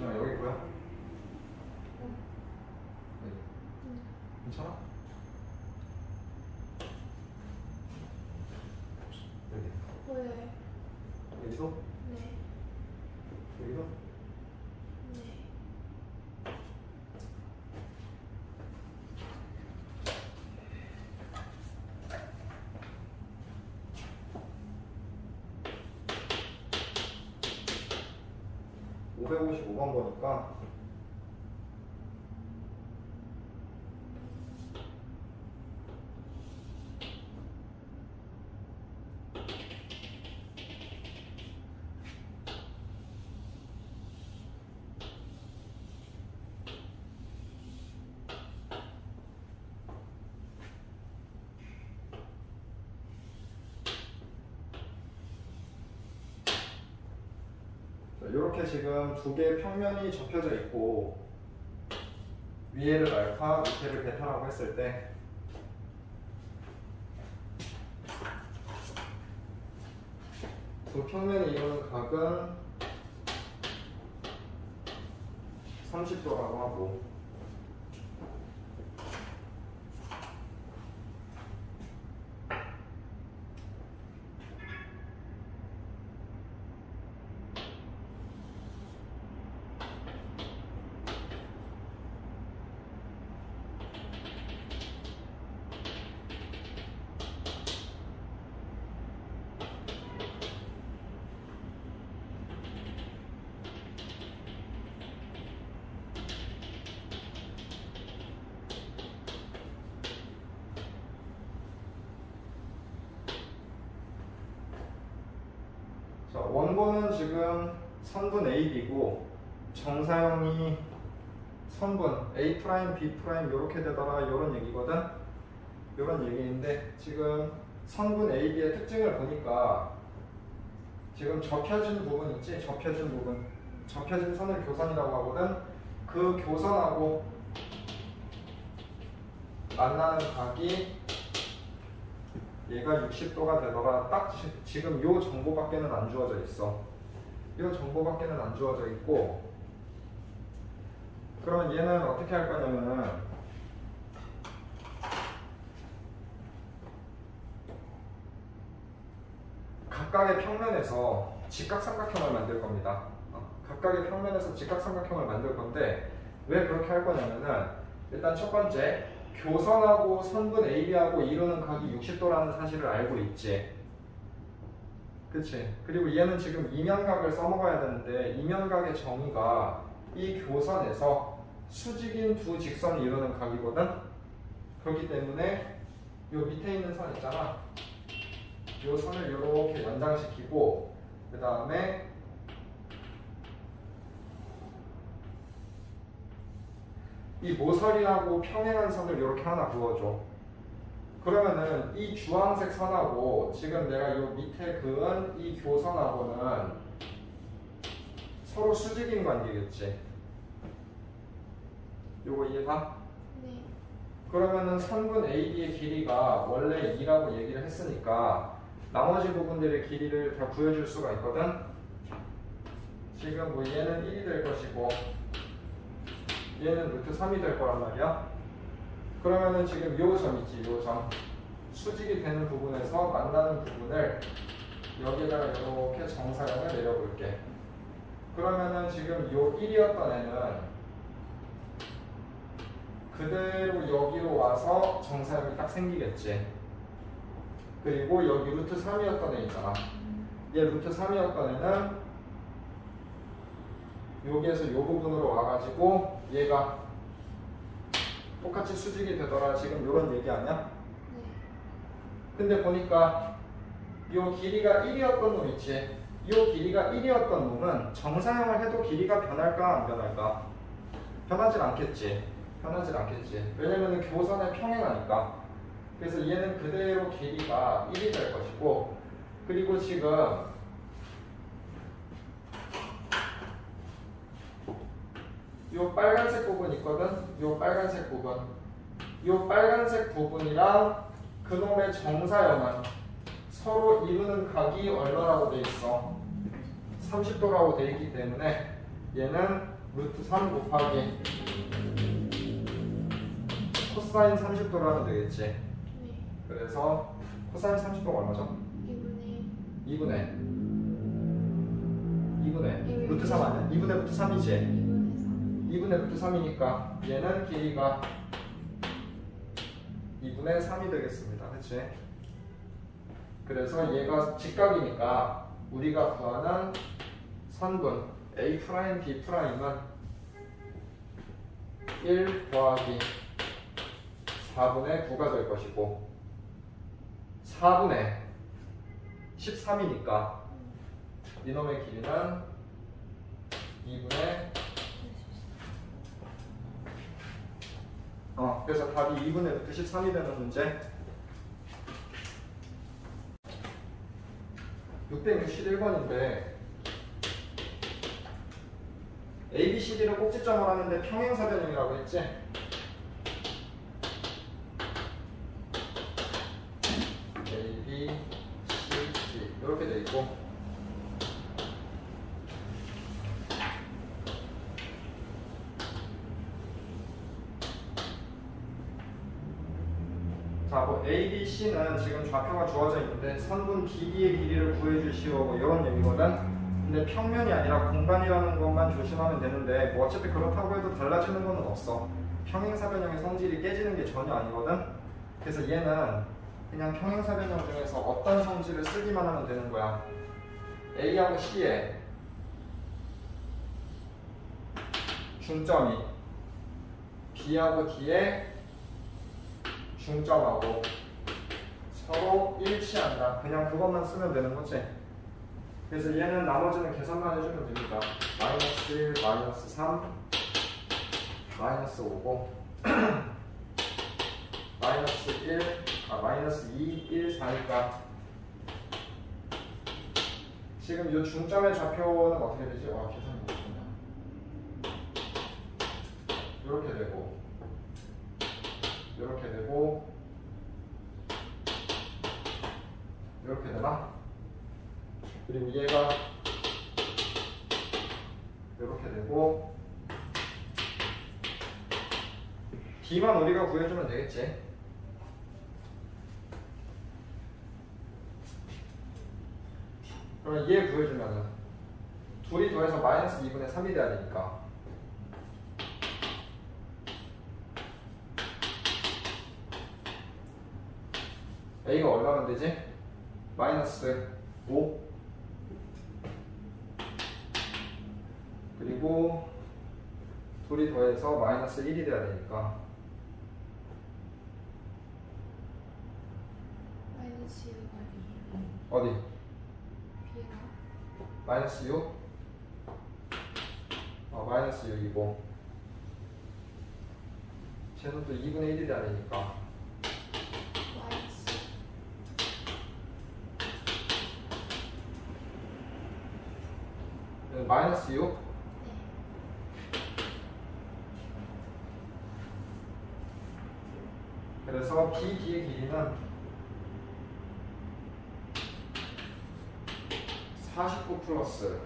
준아 여기 보여? 네. 괜찮아? 255번 거니까 이렇게 지금 두 개의 평면이 접혀져 있고 위에를 알파, 밑에를 베타라고 했을 때 두 평면이 이루는 각은 30도라고 하고 프라임, 이렇게 되더라 이런 얘기거든. 이런 얘기인데 지금 선분 AB의 특징을 보니까 지금 접혀진 부분 있지? 접혀진 부분. 접혀진 선을 교선이라고 하거든. 그 교선하고 만나는 각이 얘가 60도가 되더라. 딱 지, 지금 요 정보밖에는 안 주어져 있어. 요 정보밖에는 안 주어져 있고 그러면 얘는 어떻게 할 거냐면은 각각의 평면에서 직각삼각형을 만들 겁니다. 어, 각각의 평면에서 직각삼각형을 만들 건데 왜 그렇게 할 거냐면은 일단 첫 번째 교선하고 선분 AB하고 이루는 각이 60도라는 사실을 알고 있지. 그치? 그리고 얘는 지금 이면각을 써먹어야 되는데 이면각의 정의가 이 교선에서 수직인 두 직선이 이루는 각이거든? 그렇기 때문에 요 밑에 있는 선 있잖아. 요 선을 이렇게 연장시키고 그 다음에 이 모서리하고 평행한 선을 이렇게 하나 그어줘. 그러면은 이 주황색 선하고 지금 내가 요 밑에 그은 이 교선하고는 서로 수직인 관계겠지. 요거 이해가? 네. 그러면은 선분 AB의 길이가 원래 2라고 얘기를 했으니까 나머지 부분들의 길이를 다 구해줄 수가 있거든. 지금 뭐 얘는 1이 될 것이고 얘는 루트 3이 될 거란 말이야. 그러면은 지금 요점 있지, 요 점. 수직이 되는 부분에서 만나는 부분을 여기다가 이렇게 정사형을 내려볼게. 그러면은 지금 요 1이었던 애는 그대로 여기로 와서 정사형이 딱 생기겠지. 그리고 여기 루트 3이었던 애 있잖아. 얘 루트 3이었던 애는 여기에서 요 부분으로 와가지고 얘가 똑같이 수직이 되더라. 지금 요런 얘기 아니야? 네. 근데 보니까 요 길이가 1이었던 놈 있지? 요 길이가 1이었던 놈은 정사형을 해도 길이가 변할까 안 변할까? 변하진 않겠지. 변하진 않겠지. 왜냐면은 교선에 평행하니까. 그래서 얘는 그대로 길이가 1이 될 것이고 그리고 지금 요 빨간색 부분 있거든? 요 빨간색 부분. 요 빨간색 부분이랑 그놈의 정사영은 서로 이루는 각이 얼마라고 돼 있어? 30도라고 돼 있기 때문에 얘는 루트 3 곱하기 코사인 30도로 하면 되겠지. 네. 그래서 코사인 30도가 얼마죠? 2분의 2분의 2분의 네, 루트 3 아니야? 2분의 루트 3이지? 2분의 3. 2분의 루트 3이니까 얘는 길이가 2분의 3이 되겠습니다. 그치? 그래서 얘가 직각이니까 우리가 구하는 선분 A 프라임 B 프라임은 1 더하기 4분의 9가 될 것이고 4분의 13이니까 이놈의 길이는 2분의 어, 그래서 답이 2분의 루트 13이 되는 문제 661번인데 A, B, C, D를 꼭지점을 하는데 평행사변형이라고 했지? A, B, C, D 이렇게 돼 있고 자, 뭐 A, B, C는 지금 좌표가 주어져 있는데 선분 BD의 길이를 구해주시오 뭐 이런 의미거든. 근데 평면이 아니라 공간이라는 것만 조심하면 되는데 뭐 어차피 그렇다고 해도 달라지는 거는 없어. 평행사변형의 성질이 깨지는 게 전혀 아니거든. 그래서 얘는 그냥 평행사변형 중에서 어떤 성질을 쓰기만 하면 되는 거야. A하고 C에 중점이 B하고 D에 중점하고 서로 일치한다. 그냥 그것만 쓰면 되는 거지. 그래서 얘는 나머지는 계산만 해주면 됩니다. 마이너스 1, 마이너스 3, 마이너스 5고 마이너스 1, 아 마이너스 2, 1, 4니까 지금 이 중점의 좌표는 어떻게 되지? 와 계산 못했나? 이렇게 되고 이렇게 되고 이렇게 되나? 그리고 얘가 이렇게 되고 B만 우리가 구해주면 되겠지 그러면 얘 구해주면은 둘이 더해서 마이너스 2분의 3이 돼야 되니까 A가 얼마면 되지? 마이너스 5 그리고 둘이 더해서 마이너스 1이 돼야 되니까 마이너스 6이 어디? B가 마이너스 6? 어, 마이너스 6이고. 쟤는 또 2분의 1이 돼야 되니까 마이너스 얘는 마이너스 6? 네. 그래서 BD의 길이는 49 플러스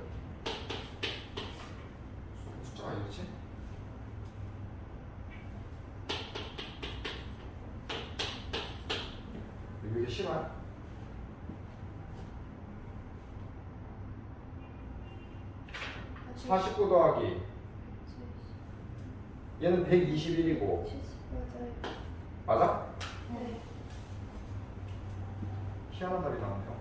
숫자가 이렇지? 이게 심한 49 더하기 얘는 121이고 70 맞아요. 맞아? 네. 희한한 답이 나오네요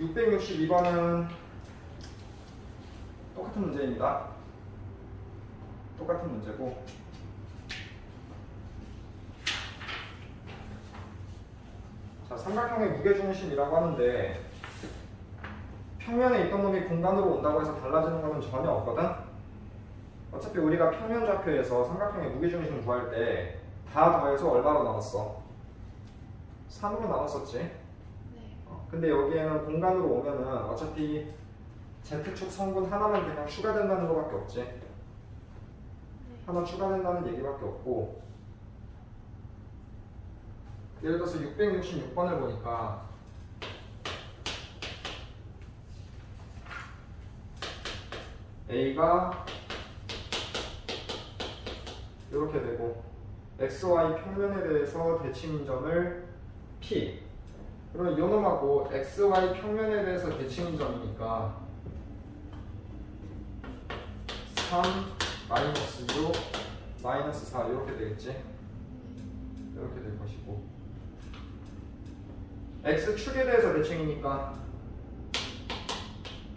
662번은 똑같은 문제입니다. 똑같은 문제고 자 삼각형의 무게중심이라고 하는데 평면에 있던 놈이 공간으로 온다고 해서 달라지는 것은 전혀 없거든. 어차피 우리가 평면 좌표에서 삼각형의 무게중심 구할 때 다 더해서 얼마로 나왔어? 3으로 나눴었지. 네. 어, 근데 여기에는 공간으로 오면은 어차피 Z축 성분 하나만 그냥 추가된다는 것밖에 없지. 네. 하나 추가된다는 얘기밖에 없고. 예를 들어서 666번을 보니까 A가 이렇게 되고 XY 평면에 대해서 대칭인 점을 P. 그러면 요놈하고 XY 평면에 대해서 대칭인 점이니까 3 마이너스 6 마이너스 4 이렇게 되겠지? 이렇게 될 것이고 X축에 대해서 대칭이니까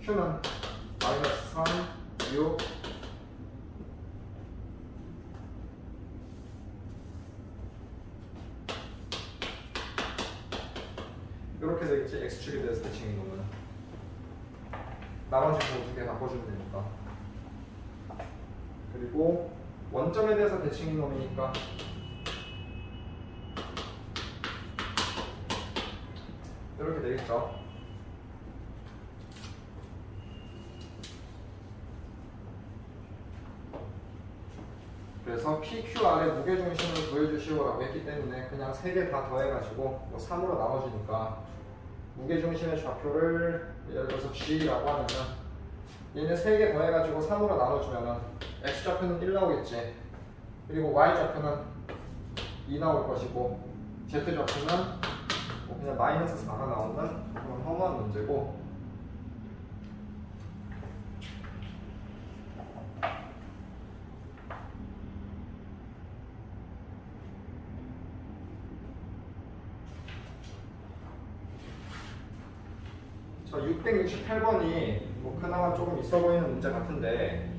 Q는 마이너스 3 6 이렇게 되겠지? X축에 대해서 대칭인 거면 나머지 거두개 바꿔주면 되니까. 그리고 원점에 대해서 대칭인 놈이니까. 이렇게 되겠죠 그래서 PQR의 무게중심을 구해주시오라고 했기 때문에 그냥 세 개 다 더해가지고 뭐 3으로 나눠주니까 무게중심의 좌표를 예를 들어서 G라고 하면은 얘네 세 개 더해가지고 3으로 나눠주면은 X좌표는 1 나오겠지. 그리고 Y좌표는 2 나올 것이고 Z좌표는 뭐 그냥 마이너스 4가 나오는 그런 허무한 문제고 저 668번이 뭐 그나마 조금 있어 보이는 문제 같은데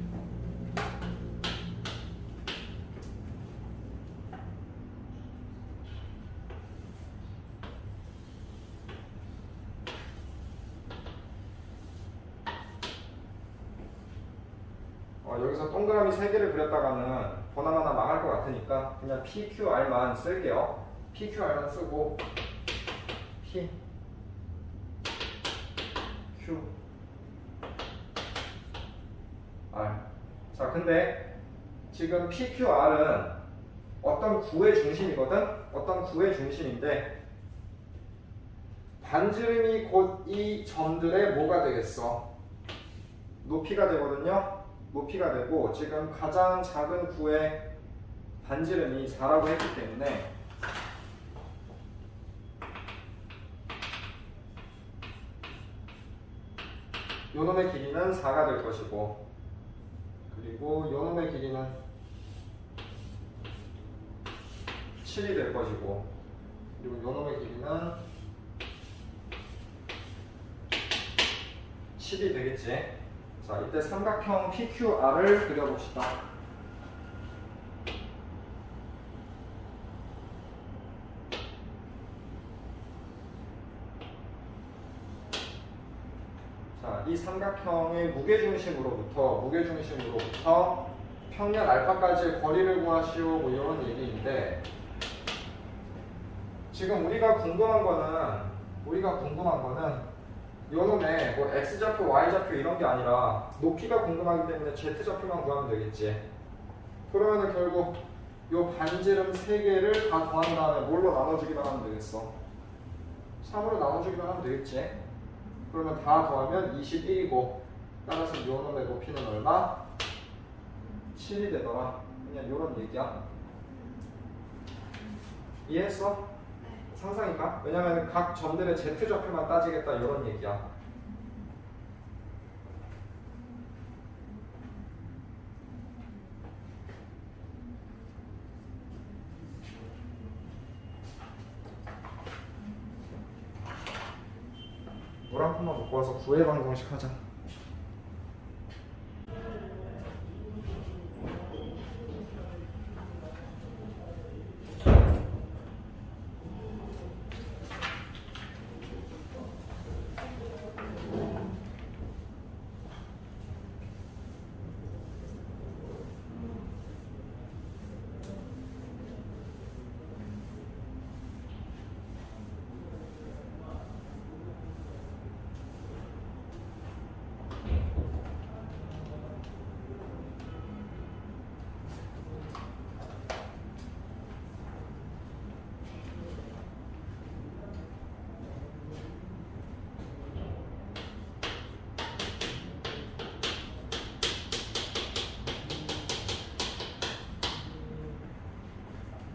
어, 여기서 동그라미 3개를 그렸다가는 보나마나 망할 것 같으니까 그냥 PQR만 쓸게요. PQR만 쓰고 P Q R 자 근데 지금 PQR은 어떤 구의 중심이거든? 어떤 구의 중심인데 반지름이 곧 이 점들의 뭐가 되겠어? 높이가 되거든요? 높이가 되고 지금 가장 작은 구의 반지름이 4라고 했기 때문에 요놈의 길이는 4가 될 것이고 그리고 요놈의 길이는 7이 될 것이고 그리고 요놈의 길이는 10이 되겠지? 자 이때 삼각형 PQR을 그려봅시다 자, 이 삼각형의 무게중심으로부터 무게중심으로부터 평면 알파까지의 거리를 구하시오 뭐 이런 얘기인데 지금 우리가 궁금한 거는 우리가 궁금한 거는 요놈의 뭐 x좌표, y좌표 이런 게 아니라 높이가 궁금하기 때문에 z좌표만 구하면 되겠지. 그러면은 결국 요 반지름 세 개를 다 더한 다음에 뭘로 나눠주기만 하면 되겠어. 3으로 나눠주기만 하면 되겠지. 그러면 다 더하면 21이고 따라서 요놈의 높이는 얼마? 7이 되더라. 그냥 요런 얘기야. 이해했어? 상상인가? 왜냐면 각 점들의 z좌표만 따지겠다 이런 얘기야. 먹고 와서 구회 방정식 하자.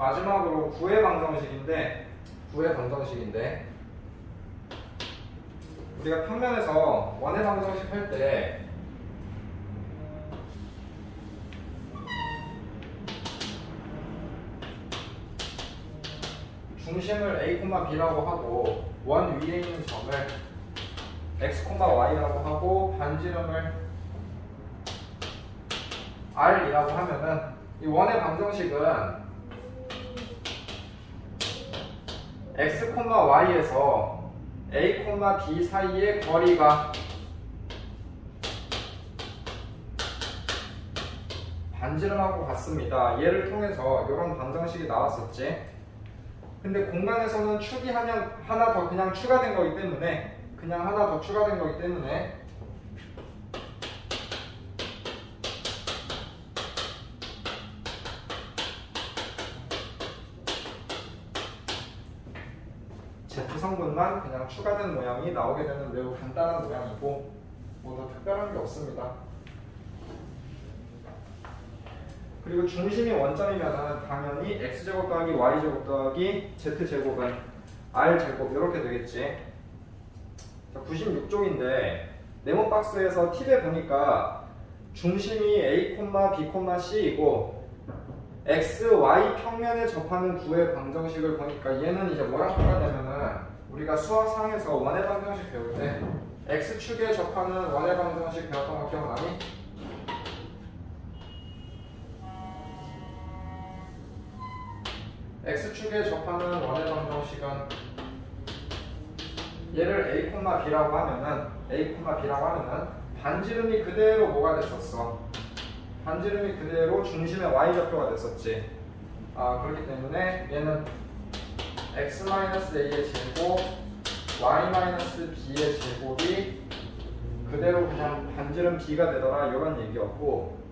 마지막으로 9의 방정식인데 9의 방정식인데 우리가 평면에서 원의 방정식 할 때 중심을 a, b라고 하고 원 위에 있는 점을 x, y라고 하고 반지름을 r이라고 하면은 이 원의 방정식은 x, y에서 a, b 사이의 거리가 반지름하고 같습니다. 얘를 통해서 이런 방정식이 나왔었지. 근데 공간에서는 축이 하나, 하나 더 그냥 추가된 거기 때문에 그냥 하나 더 추가된 거기 때문에 그냥 추가된 모양이 나오게 되는 매우 간단한 모양이고 뭐 더 특별한 게 없습니다. 그리고 중심이 원점이면 당연히 x제곱 더하기 y제곱 더하기 z제곱은 r제곱 이렇게 되겠지. 자, 96쪽인데 네모 박스에서 팁에 보니까 중심이 a, b, c이고 x, y 평면에 접하는 구의 방정식을 보니까 얘는 이제 뭐랑 똑같냐면은 우리가 수학상에서 원의 방정식 배울 때 x축에 접하는 원의 방정식 배웠던 거 기억나니? x축에 접하는 원의 방정식은 얘를 a, b라고 하면은 a, b라고 하면은 반지름이 그대로 뭐가 됐었어? 반지름이 그대로 중심의 y좌표가 됐었지. 아 그렇기 때문에 얘는 x-a의 제곱, y-b의 제곱이 그대로 그냥 반지름 b가 되더라 이런 얘기였고.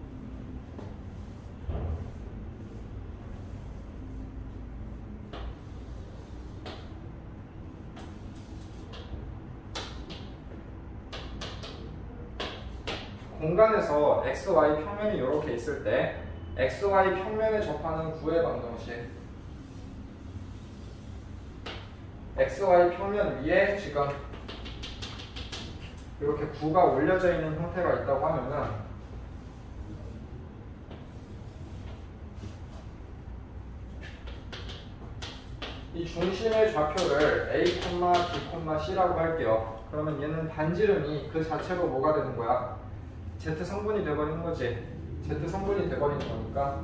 공간에서 xy 평면이 이렇게 있을 때 xy 평면에 접하는 구의 방정식 xy 평면 위에 지금 이렇게 구가 올려져 있는 형태가 있다고 하면은 이 중심의 좌표를 a, b, c라고 할게요. 그러면 얘는 반지름이 그 자체로 뭐가 되는 거야? Z 성분이 돼버리는 거지. Z 성분이 돼버리는 거니까.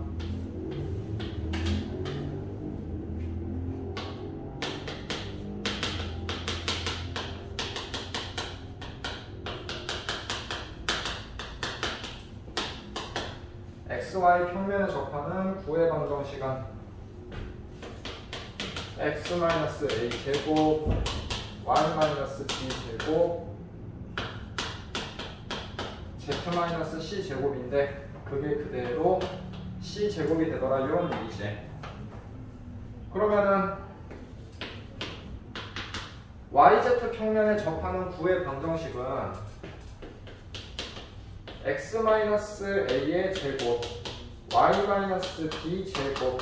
구의 방정 시간 x-a 제곱 y-b 제곱 z-c 제곱인데 그게 그대로 c 제곱이 되더라 이런 얘기지. 그러면은 yz 평면에 접하는 구의 방정식은 x-a의 제곱, y-b 제곱,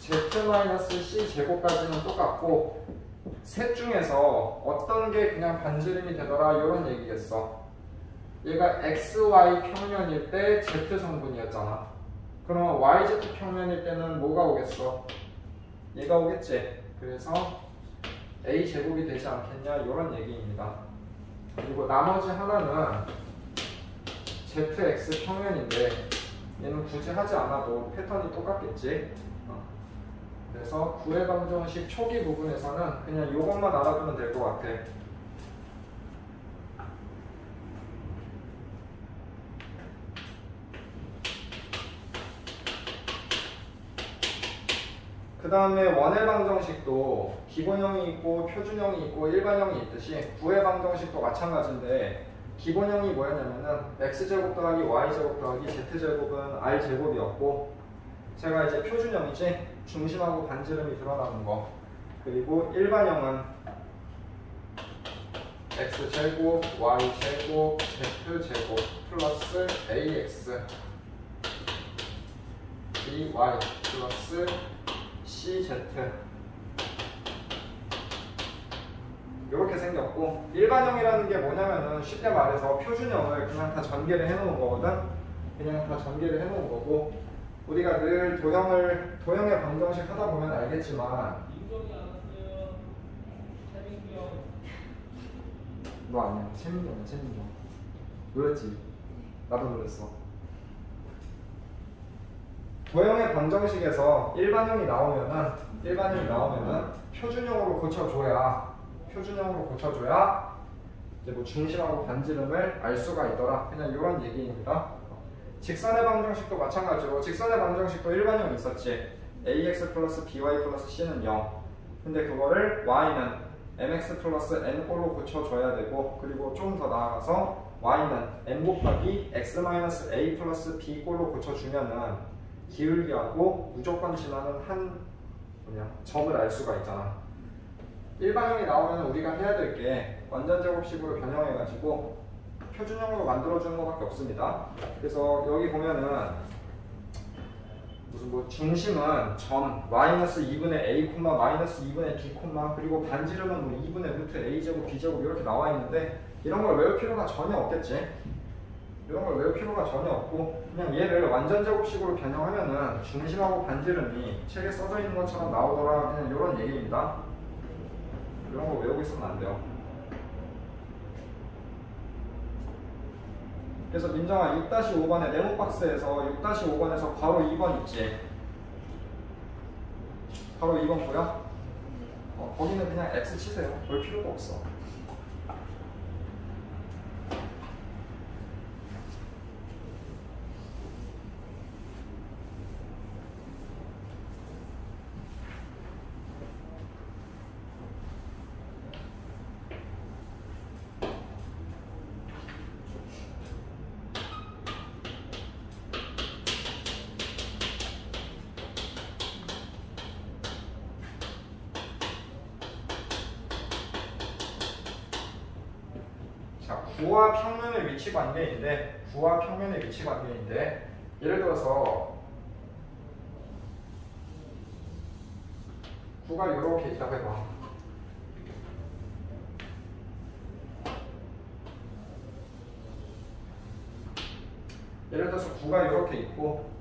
z-c 제곱까지는 똑같고 셋 중에서 어떤 게 그냥 반지름이 되더라 이런 얘기겠어. 얘가 xy 평면일 때 z 성분이었잖아. 그러면 yz 평면일 때는 뭐가 오겠어? 얘가 오겠지. 그래서 a 제곱이 되지 않겠냐 이런 얘기입니다. 그리고 나머지 하나는 zx 평면인데 얘는 굳이 하지 않아도 패턴이 똑같겠지. 어. 그래서 구의 방정식 초기 부분에서는 그냥 이것만 알아두면 될 것 같아. 그 다음에 원의 방정식도 기본형이 있고 표준형이 있고 일반형이 있듯이 구의 방정식도 마찬가지인데 기본형이 뭐였냐면은 x제곱 더하기 y제곱 더하기 z제곱은 r제곱이었고 제가 이제 표준형이지 중심하고 반지름이 드러나는 거. 그리고 일반형은 x제곱 y제곱 z제곱 플러스 ax by 플러스 CZ 이렇게 생겼고 일반형이라는 게 뭐냐면은 쉽게 말해서 표준형을 그냥 다 전개를 해놓은 거거든 그냥 다 전개를 해놓은 거고 우리가 늘 도형을 도형의 방정식 하다 보면 알겠지만. 너 아니야 채민이 형 놀랬지? 나도 놀랬어 도형의 방정식에서 일반형이 나오면은 일반형이 나오면은 표준형으로 고쳐줘야 표준형으로 고쳐줘야 이제 뭐 중심하고 반지름을 알 수가 있더라. 그냥 이런 얘기입니다. 직선의 방정식도 마찬가지로 직선의 방정식도 일반형이 있었지. Ax 플러스 by 플러스 c는 0 근데 그거를 y는 mx 플러스 n꼴로 고쳐줘야 되고 그리고 좀 더 나아가서 y는 m 곱하기 x 마이너스 a 플러스 b 꼴로 고쳐주면은 기울기하고 무조건 지나는 한 뭐냐? 점을 알 수가 있잖아 일반형이 나오면 우리가 해야 될 게 완전 제곱식으로 변형해가지고 표준형으로 만들어주는 것밖에 없습니다. 그래서 여기 보면은 무슨 뭐 중심은 점 마이너스 2분의 a 콤마 마이너스 2분의 b 콤마 그리고 반지름은 뭐 2분의 루트 a 제곱 b 제곱 이렇게 나와 있는데 이런 걸 외울 필요가 전혀 없겠지? 이런 걸 외울 필요가 전혀 없고 그냥 얘를 완전 제곱식으로 변형하면은 중심하고 반지름이 책에 써져 있는 것처럼 나오더라. 그냥 이런 얘기입니다 이런 거 외우고 있으면 안 돼요. 그래서 민정아 6-5번의 네모 박스에서 6-5번에서 바로 2번 있지? 바로 2번 보여? 어, 거기는 그냥 X 치세요. 볼 필요가 없어 자, 구와 평면의 위치 관계인데 구와 평면의 위치 관계인데 예를 들어서 구가 이렇게 있다고 해봐. 예를 들어서 구가 이렇게 있고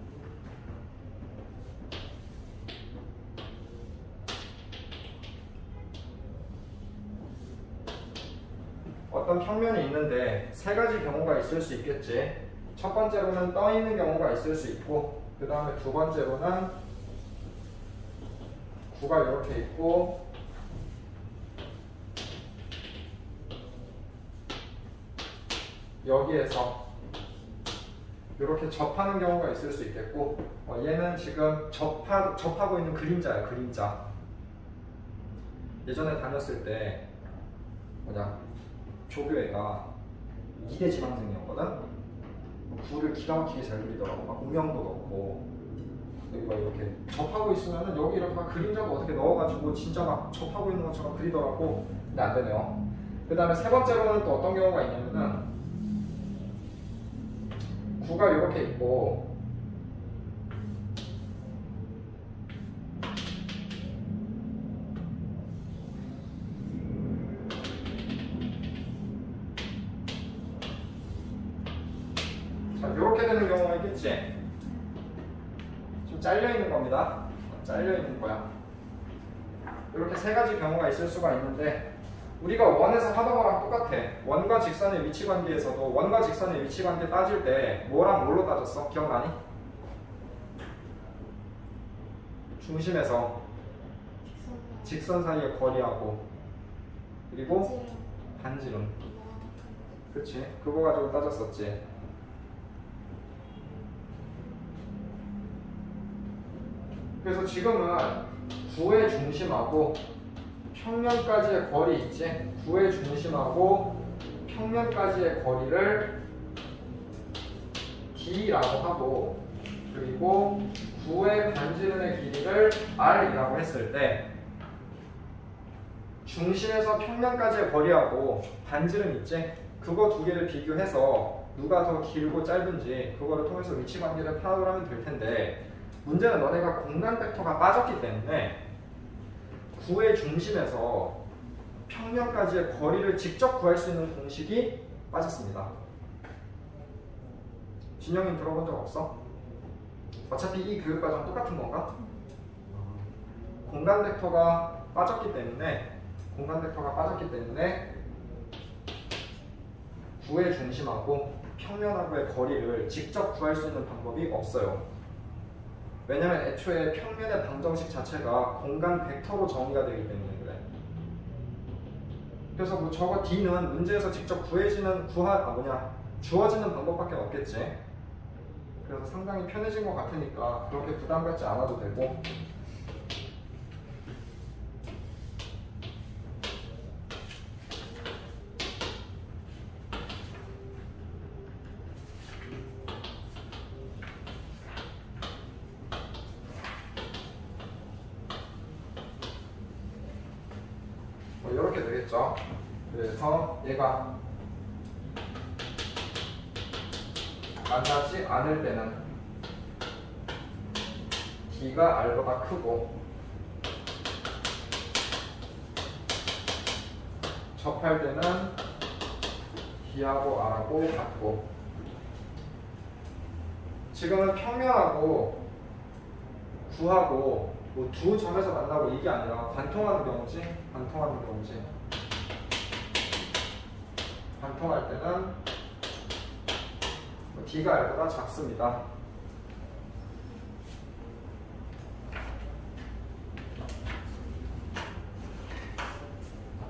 세 가지 경우가 있을 수 있겠지. 첫 번째로는 떠 있는 경우가 있을 수 있고, 그 다음에 두 번째로는 구가 이렇게 있고, 여기에서 이렇게 접하는 경우가 있을 수 있겠고, 어, 얘는 지금 접하, 접하고 있는 그림자야, 그림자. 예전에 다녔을 때 뭐냐 조교애가 이대 지방생이었거든. 굴을 기가 막히게 잘 그리더라고. 막 음영도 넣고 막 이렇게 접하고 있으면은 여기 이렇게 막 그림자도 어떻게 넣어가지고 진짜 막 접하고 있는 것처럼 그리더라고. 근데 안 되네요. 그 다음에 세 번째로는 또 어떤 경우가 있냐면은 구가 이렇게 있고 이렇게 세 가지 경우가 있을 수가 있는데 우리가 원에서 하던 거랑 똑같아. 원과 직선의 위치 관계에서도 원과 직선의 위치 관계 따질 때 뭐랑 뭘로 따졌어? 기억나니? 중심에서 직선 사이의 거리하고 그리고 반지름. 그치? 그거 가지고 따졌었지. 그래서 지금은 구의 중심하고 평면까지의 거리 있지? 구의 중심하고 평면까지의 거리를 D라고 하고 그리고 구의 반지름의 길이를 R이라고 했을 때 중심에서 평면까지의 거리하고 반지름 있지? 그거 두 개를 비교해서 누가 더 길고 짧은지 그거를 통해서 위치 관계를 파악을 하면 될 텐데 문제는 너네가 공간 벡터가 빠졌기 때문에 구의 중심에서 평면까지의 거리를 직접 구할 수 있는 공식이 빠졌습니다. 진영이 들어본 적 없어? 어차피 이 교육과정 똑같은 건가? 공간 벡터가 빠졌기 때문에 공간 벡터가 빠졌기 때문에 구의 중심하고 평면하고의 거리를 직접 구할 수 있는 방법이 없어요. 왜냐면 애초에 평면의 방정식 자체가 공간 벡터로 정의가 되기 때문에 그래. 그래서 뭐 저거 D는 문제에서 직접 구해지는 구하 아 뭐냐 주어지는 방법밖에 없겠지. 그래서 상당히 편해진 것 같으니까 그렇게 부담 갖지 않아도 되고. 뭐 이렇게 되겠죠. 그래서 얘가 만나지 않을 때는 D가 R보다 크고 접할 때는 D하고 R하고 같고 지금은 평면하고 구하고 뭐 두 점에서 만나고 이게 아니라 관통하는 경우지 관통하는 경우지 관통할 때는 뭐 D가 R보다 작습니다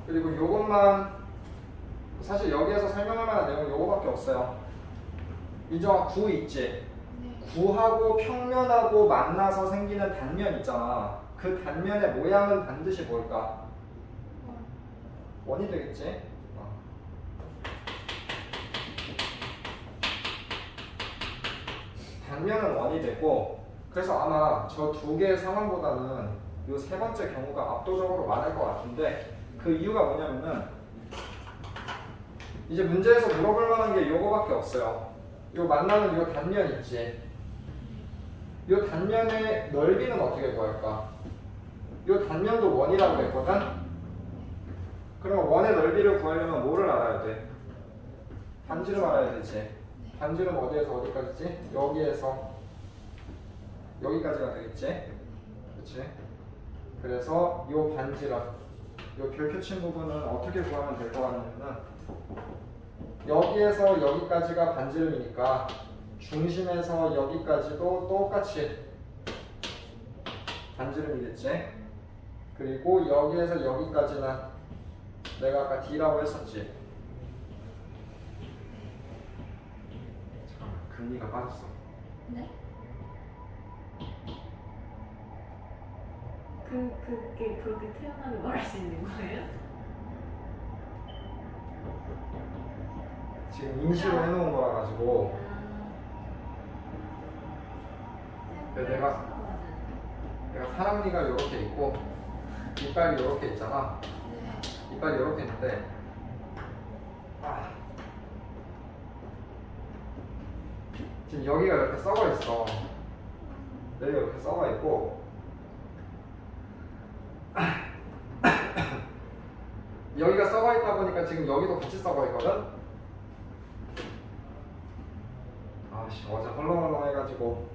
그리고 요것만 사실 여기에서 설명할 만한 내용은 요거밖에 없어요 이정아 구 있지 네. 구하고 평면하고 만나서 생기는 단면 있잖아. 그 단면의 모양은 반드시 뭘까? 원. 원이 되겠지? 어. 단면은 원이 되고 그래서 아마 저 두 개의 상황보다는 이 세 번째 경우가 압도적으로 많을 것 같은데 그 이유가 뭐냐면은 이제 문제에서 물어볼 만한 게 요거밖에 없어요. 요 만나는 요 단면 있지. 요 단면의 넓이는 어떻게 구할까? 요 단면도 원이라고 했거든? 그럼 원의 넓이를 구하려면 뭐를 알아야 돼? 반지름 알아야 되지. 반지름 어디에서 어디까지지? 여기에서 여기까지가 되겠지? 그렇지? 그래서 요 반지름, 요 별표친 부분은 어떻게 구하면 될 것 같냐면은 여기에서 여기까지가 반지름이니까 중심에서 여기까지도 똑같이 반지름이겠지? 그리고 여기에서 여기까지는 내가 아까 D라고 했었지. 잠깐만, 금리가 빠졌어. 네? 그 그게 그렇게 태어나면 말할 수 있는 거예요? 지금 임시로 해놓은 거라 가지고 네, 내가 내가 사람니가 이렇게 있고 이빨이 이렇게 있잖아. 네. 이빨이 이렇게 있는데 아. 지금 여기가 이렇게 썩어 있어. 여기가 이렇게 썩어 있고 여기가 썩어 있다 보니까 지금 여기도 같이 썩어 있거든. 아씨 어제 헐렁헐렁 해가지고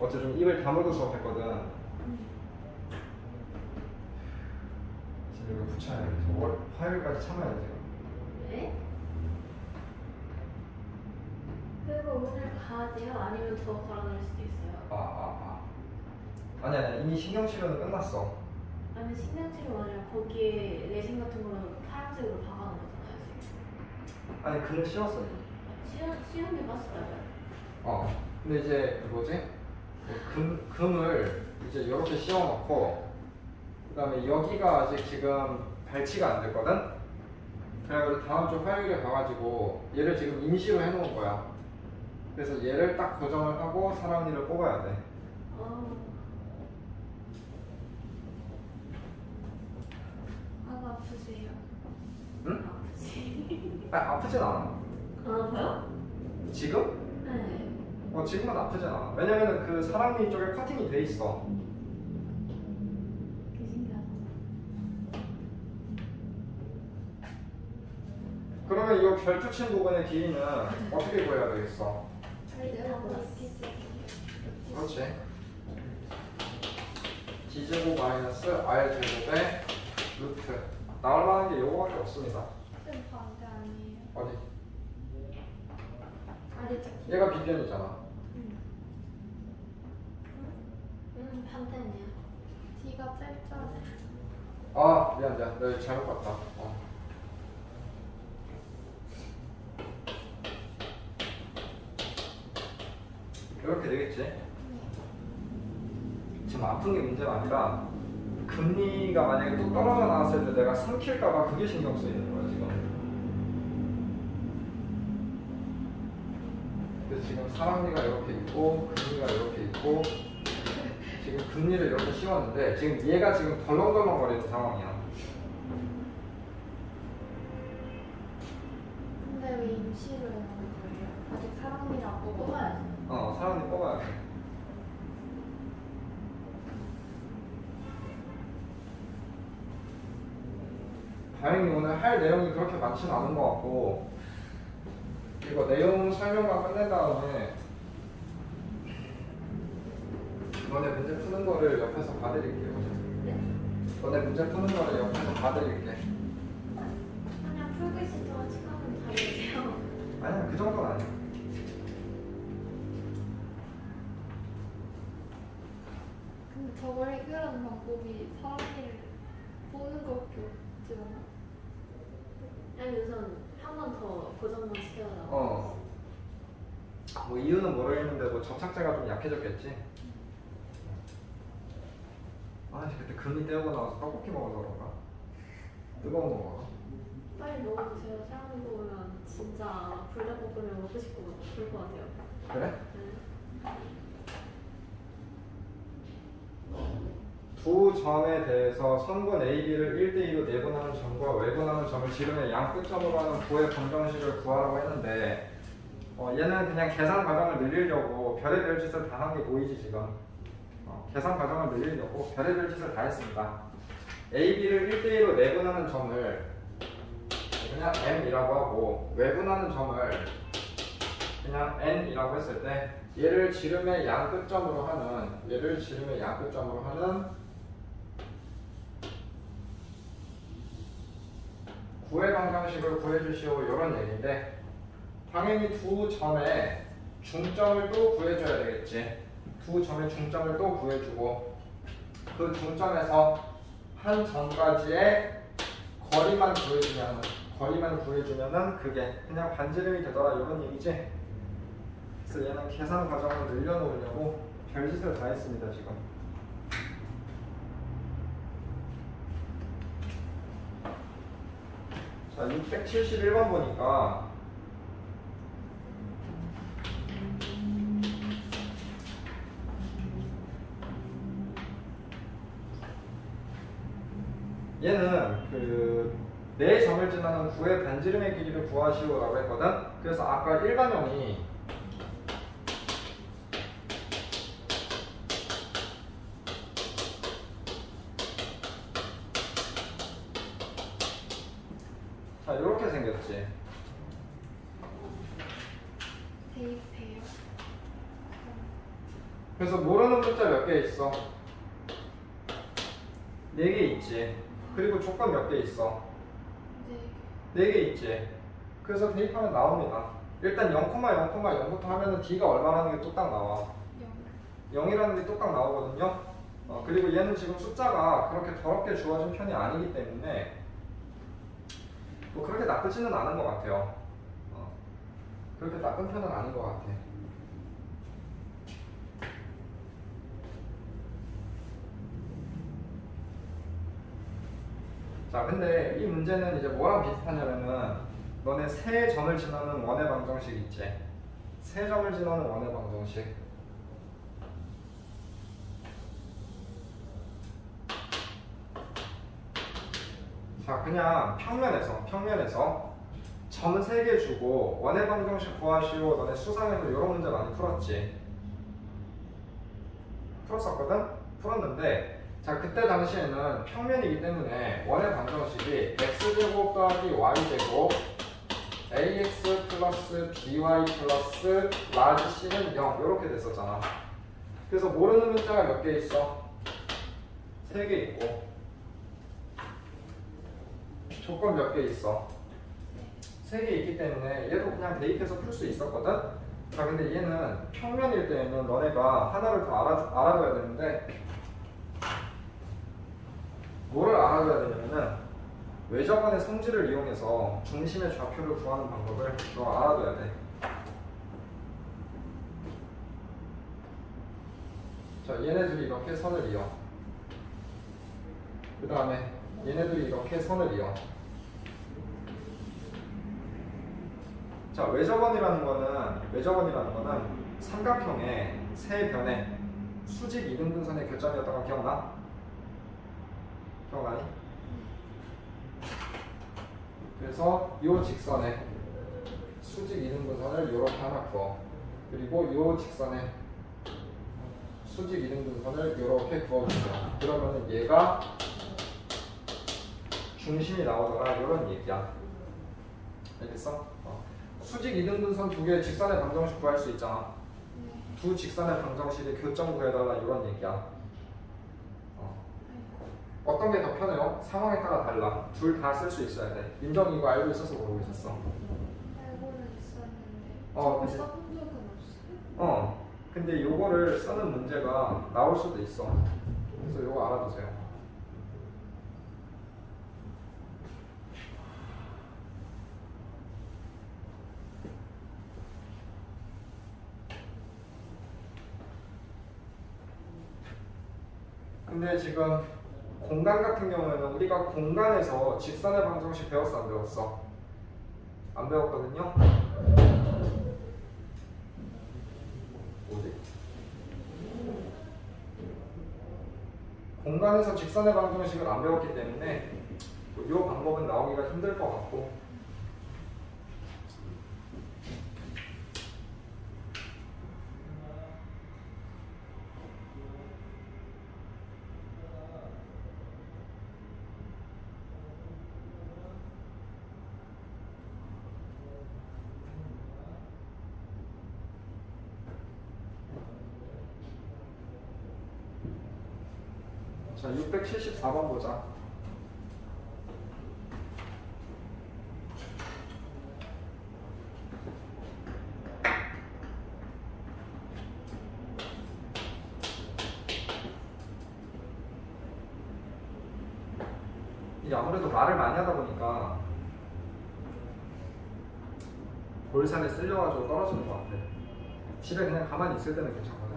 어제 좀 입을 다물고 수업했거든. 지금 이거 붙여야 돼. 화요일까지 참아야 돼. 네? 그리고 오늘 가야 돼요? 아니면 더 걸어낼 수도 있어요? 아, 아, 아. 아니, 아니, 이미 신경치료는 끝났어. 아니 신경치료 맞아요. 거기에 레진 같은 걸로 파란색으로 박아놓은 거잖아요. 지금. 아니, 금을 씌웠어. 이미. 시험 시험 게 봤어요. 어. 근데 이제, 그 뭐지? 그 금, 금을 이제 이렇게 씌워놓고, 그 다음에 여기가 아직 지금 발치가 안 됐거든? 그래가지고 다음 주 화요일에 가가지고 얘를 지금 임시로 해놓은 거야. 그래서 얘를 딱 고정을 하고 사람니를 뽑아야 돼. 어. 아 아프세요? 응? 아프지. 아, 아프진 않아. 안 아파요? 지금? 네. 어, 지금은 나쁘진 않아. 왜냐면은 그 사랑니 쪽에 커팅이 돼 있어. 신기하다. 그러면 이 결투친 부분의 길이는 어떻게 구해야 되겠어? 그렇지. d제곱 마이너스 r 제곱의 루트. 나올 만한 게 요거밖에 없습니다. 반대 아니에요? 어디? 아래쪽. 얘가 비변이잖아. 음, 반대네요. D가 짧잖아. 아 미안 미안 내가 잘못 봤다. 어. 이렇게 되겠지. 지금 아픈 게 문제가 아니라 금리가 만약에 또 떨어져 나왔을 때 내가 삼킬까봐 그게 신경 쓰이는 거야 지금. 그래서 지금 사랑니가 이렇게 있고 금리가 이렇게 있고 지금 금리를 이렇게 씌웠는데 지금 얘가 지금 덜렁덜렁거리는 상황이야. 근데 왜 임시로? 아직 사랑니랑 뭐 뽑아야지. 어, 사람이 뽑아야 돼. 다행히 오늘 할 내용이 그렇게 많지는 않은 것 같고 이거 내용 설명만 끝낸 다음에 너네 문제 푸는 거를 옆에서 봐드릴게요. 네. 너네 문제 푸는 거를 옆에서 봐드릴게. 그냥 풀고 있을 동안 시간은 다 이세요. 아니야, 그 정도는 아니야. 저걸 해결하는 방법이 사랑니를 보는 것밖에 없지 않아? 아니 우선 한 번 더 고정만 시켜달라고. 어. 뭐 이유는 모르겠는데 뭐 접착제가 좀 약해졌겠지. 아 그때 금이 떼우고 나와서 떡볶이 먹어서 그런가? 뜨거운 거 먹어. 빨리 먹어보세요. 사람 보면 진짜 불닭볶음면 먹고 싶고 그럴 것 같아요. 그래? 네. 두 점에 대해서 선분 AB를 1대2로 내분하는 점과 외분하는 점을 지름의 양 끝점으로 하는 부의 검정식을 구하라고 했는데 어, 얘는 그냥 계산 과정을 늘리려고 별의별 짓을 다 한 게 보이지 지금? 어, 계산 과정을 늘리려고 별의별 짓을 다 했습니다. AB를 1대1로 내분하는 점을 그냥 M이라고 하고 외분하는 점을 그냥 N이라고 했을 때 얘를 지름의 양 끝점으로 하는 얘를 지름의 양 끝점으로 하는 구의 방정식을 구해주시오 이런 얘기인데 당연히 두 점의 중점을 또 구해줘야 되겠지. 두 점의 중점을 또 구해주고 그 중점에서 한 점까지의 거리만 구해주면 거리만 구해주면은 그게 그냥 반지름이 되더라 이런 얘기지 그래서 얘는 계산 과정을 늘려놓으려고 별짓을 다 했습니다 지금 자 671번 보니까 얘는 그 네 점을 지나는 구의 반지름의 길이를 구하시오라고 했거든. 그래서 아까 일반형이 자 생겼지. 대입해요. 그래서 모르는 문자 몇 개 있어? 네 개 있지. 그리고 조건 몇 개 있어? 네. 네 개 있지. 그래서 대입하면 나옵니다. 일단 0,0,0부터 하면은 D가 얼마라는 게 뚝딱 나와. 0. 0이라는 게 뚝딱 나오거든요. 어, 그리고 얘는 지금 숫자가 그렇게 더럽게 주어진 편이 아니기 때문에 뭐 그렇게 나쁘지는 않은 것 같아요. 어, 그렇게 나쁜 편은 아닌 것 같아. 자, 근데 이 문제는 이제 뭐랑 비슷하냐면은 너네 세 점을 지나는 원의 방정식 있지? 세 점을 지나는 원의 방정식. 자, 그냥 평면에서 평면에서 점 3개 주고 원의 방정식 구하시오 너네 수상에서 이런 문제 많이 풀었지 풀었었거든? 풀었는데 자 그때 당시에는 평면이기 때문에 원의 방정식이 x제곱 더하기 y제곱 ax 플러스 by 플러스 large c는 0 이렇게 됐었잖아 그래서 모르는 문자가 몇 개 있어? 3개 있고 조건 몇 개 있어? 3개 있기 때문에 얘도 그냥 대입해서 풀 수 있었거든? 자 근데 얘는 평면일 때는 너네가 하나를 더 알아, 알아둬야 되는데 뭐를 알아둬야 되냐면은 외접원의 성질을 이용해서 중심의 좌표를 구하는 방법을 너 알아둬야 돼. 자, 얘네들이 이렇게 선을 이어. 그 다음에 얘네들이 이렇게 선을 이어. 자, 외접원이라는 거는 외접원이라는 거는 삼각형의 세 변의 수직 이등분선의 교점이었던 거 기억나? 기억나니? 그래서 이 직선에 수직 이등분선을 이렇게 하나 그어 그리고 이 직선에 수직 이등분선을 이렇게 그어주세요. 그러면은 얘가 중심이 나오더라 이런 얘기야. 알겠어? 어. 수직 이등분선 두 개의 직선의 방정식 구할 수 있잖아. 네. 두 직선의 방정식의 교점 구해달라 이런 얘기야. 어. 어떤 게 더 편해요? 상황에 따라 달라. 둘 다 쓸 수 있어야 돼. 민정이 이거 알고 있어서 그러고 있었어. 알고는 있었는데 어, 써본 적은 없어요. 어. 근데 요거를 쓰는 문제가 나올 수도 있어. 그래서 요거 알아두세요. 근데 지금 공간 같은 경우에는 우리가 공간에서 직선의 방정식 배웠어 안 배웠어? 안 배웠거든요. 뭐지? 공간에서 직선의 방정식을 안 배웠기 때문에 이 방법은 나오기가 힘들 것 같고 자 674번 보자 이 아무래도 말을 많이 하다 보니까 볼살에 쓸려가지고 떨어지는 것 같아. 집에 그냥 가만히 있을 때는 괜찮거든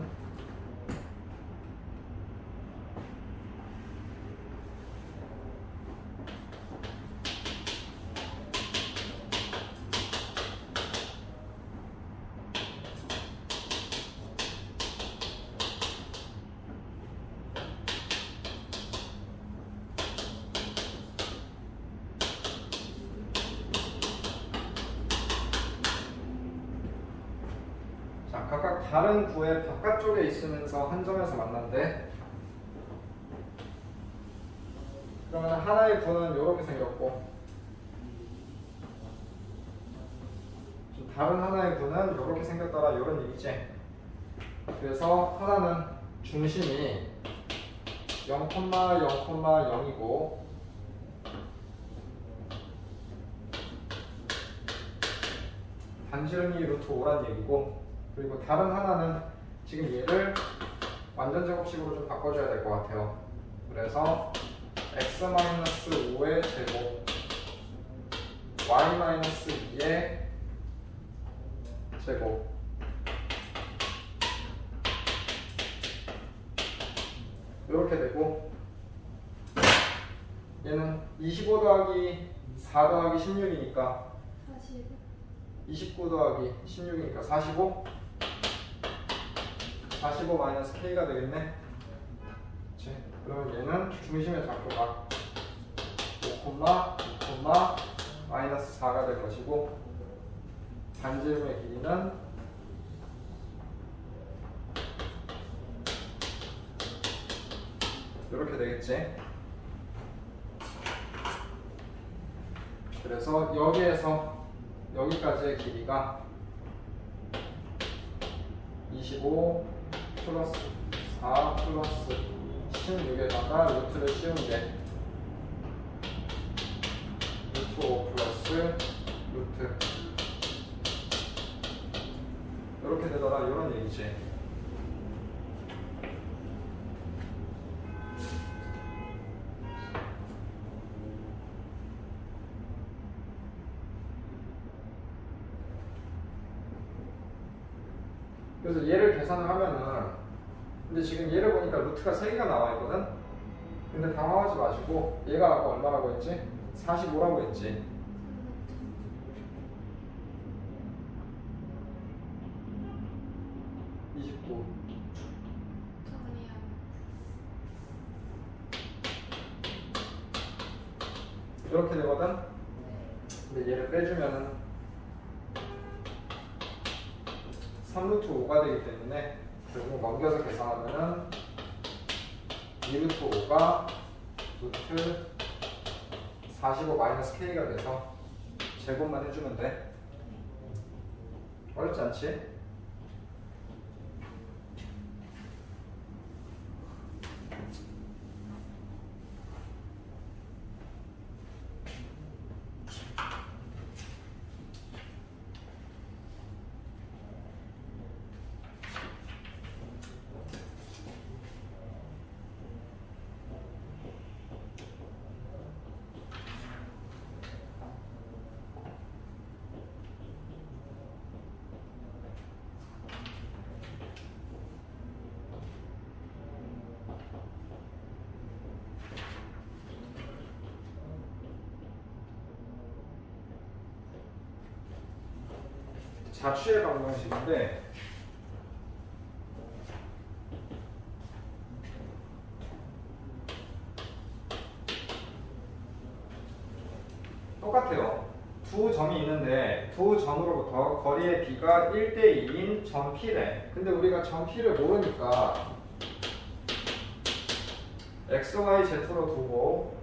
자, 각각 다른 구의 있으면서 한 점에서 만난대. 그러면 하나의 구는 이렇게 생겼고, 좀 다른 하나의 구는 이렇게 생겼더라 이런 얘기지. 그래서 하나는 중심이 0,0,0이고 반지름이 루트 5란 얘기고 그리고 다른 하나는 지금 얘를 완전 제곱식으로 좀 바꿔줘야 될 것 같아요. 그래서 x-5의 제곱 y-2의 제곱. 이렇게 되고 얘는 25 더하기 4 더하기 16이니까 40 29 더하기 16이니까 45 45 마이너스 K가 되겠네 그치? 그러면 얘는 중심의 좌표가 5, 2, 마이너스 마이너스 4가 될 것이고 반지름의 길이는 이렇게 되겠지. 그래서 여기에서 여기까지의 길이가 25 플러스 4 플러스 16에다가 루트를 씌운 게 루트 5 플러스 루트 이렇게 되더라. 이런 얘기지. 그래서 얘를 계산을 하면은 근데 지금 얘를 보니까 루트가 3개가 나와 있거든 근데 당황하지 마시고 얘가 아까 얼마라고 했지? 45라고 했지 29 저번이요. 이렇게 되거든 근데 얘를 빼주면은 3루트 5가 되기 때문에 결국 넘겨서 계산하면은 2루트 5가 루트 45 마이너스 k가 돼서 제곱만 해주면 돼 어렵지 않지? 자취의 방정식인데 똑같아요. 두 점이 있는데 두 점으로부터 거리의 b가 1대 2인 점 P래. 근데 우리가 점 P를 모르니까 x, y, z로 두고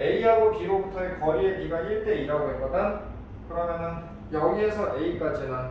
A하고 B로부터의 거리의 b가 1대 2라고 했거든? 그러면은 여기에서 A까지는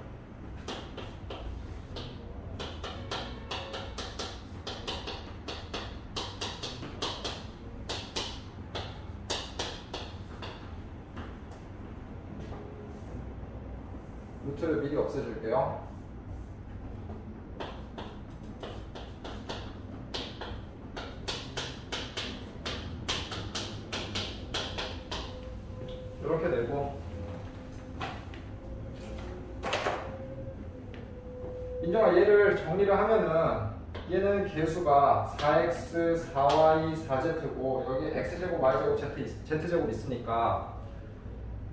정리를 하면은 얘는 개수가 4x, 4y, 4z고 여기 x제곱, y제곱, z, z제곱 있으니까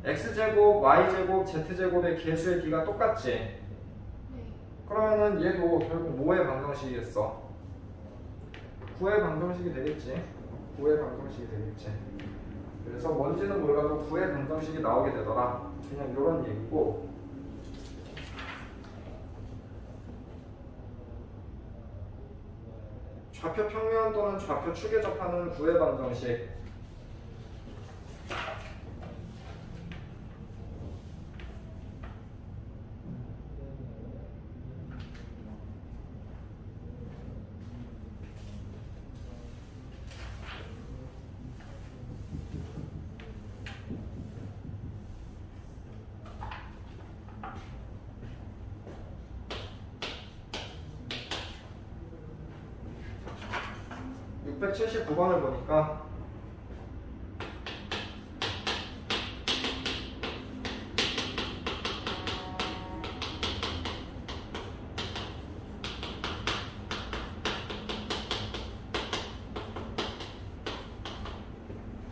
x제곱, y제곱, z제곱의 개수의 비가 똑같지? 네. 그러면은 얘도 결국 뭐의 방정식이겠어? 9의 방정식이 되겠지? 9의 방정식이 되겠지? 그래서 뭔지는 몰라도 9의 방정식이 나오게 되더라. 그냥 이런 얘기고. 좌표 평면 또는 좌표 축에 접하는 9의 방정식. (679번을) 보니까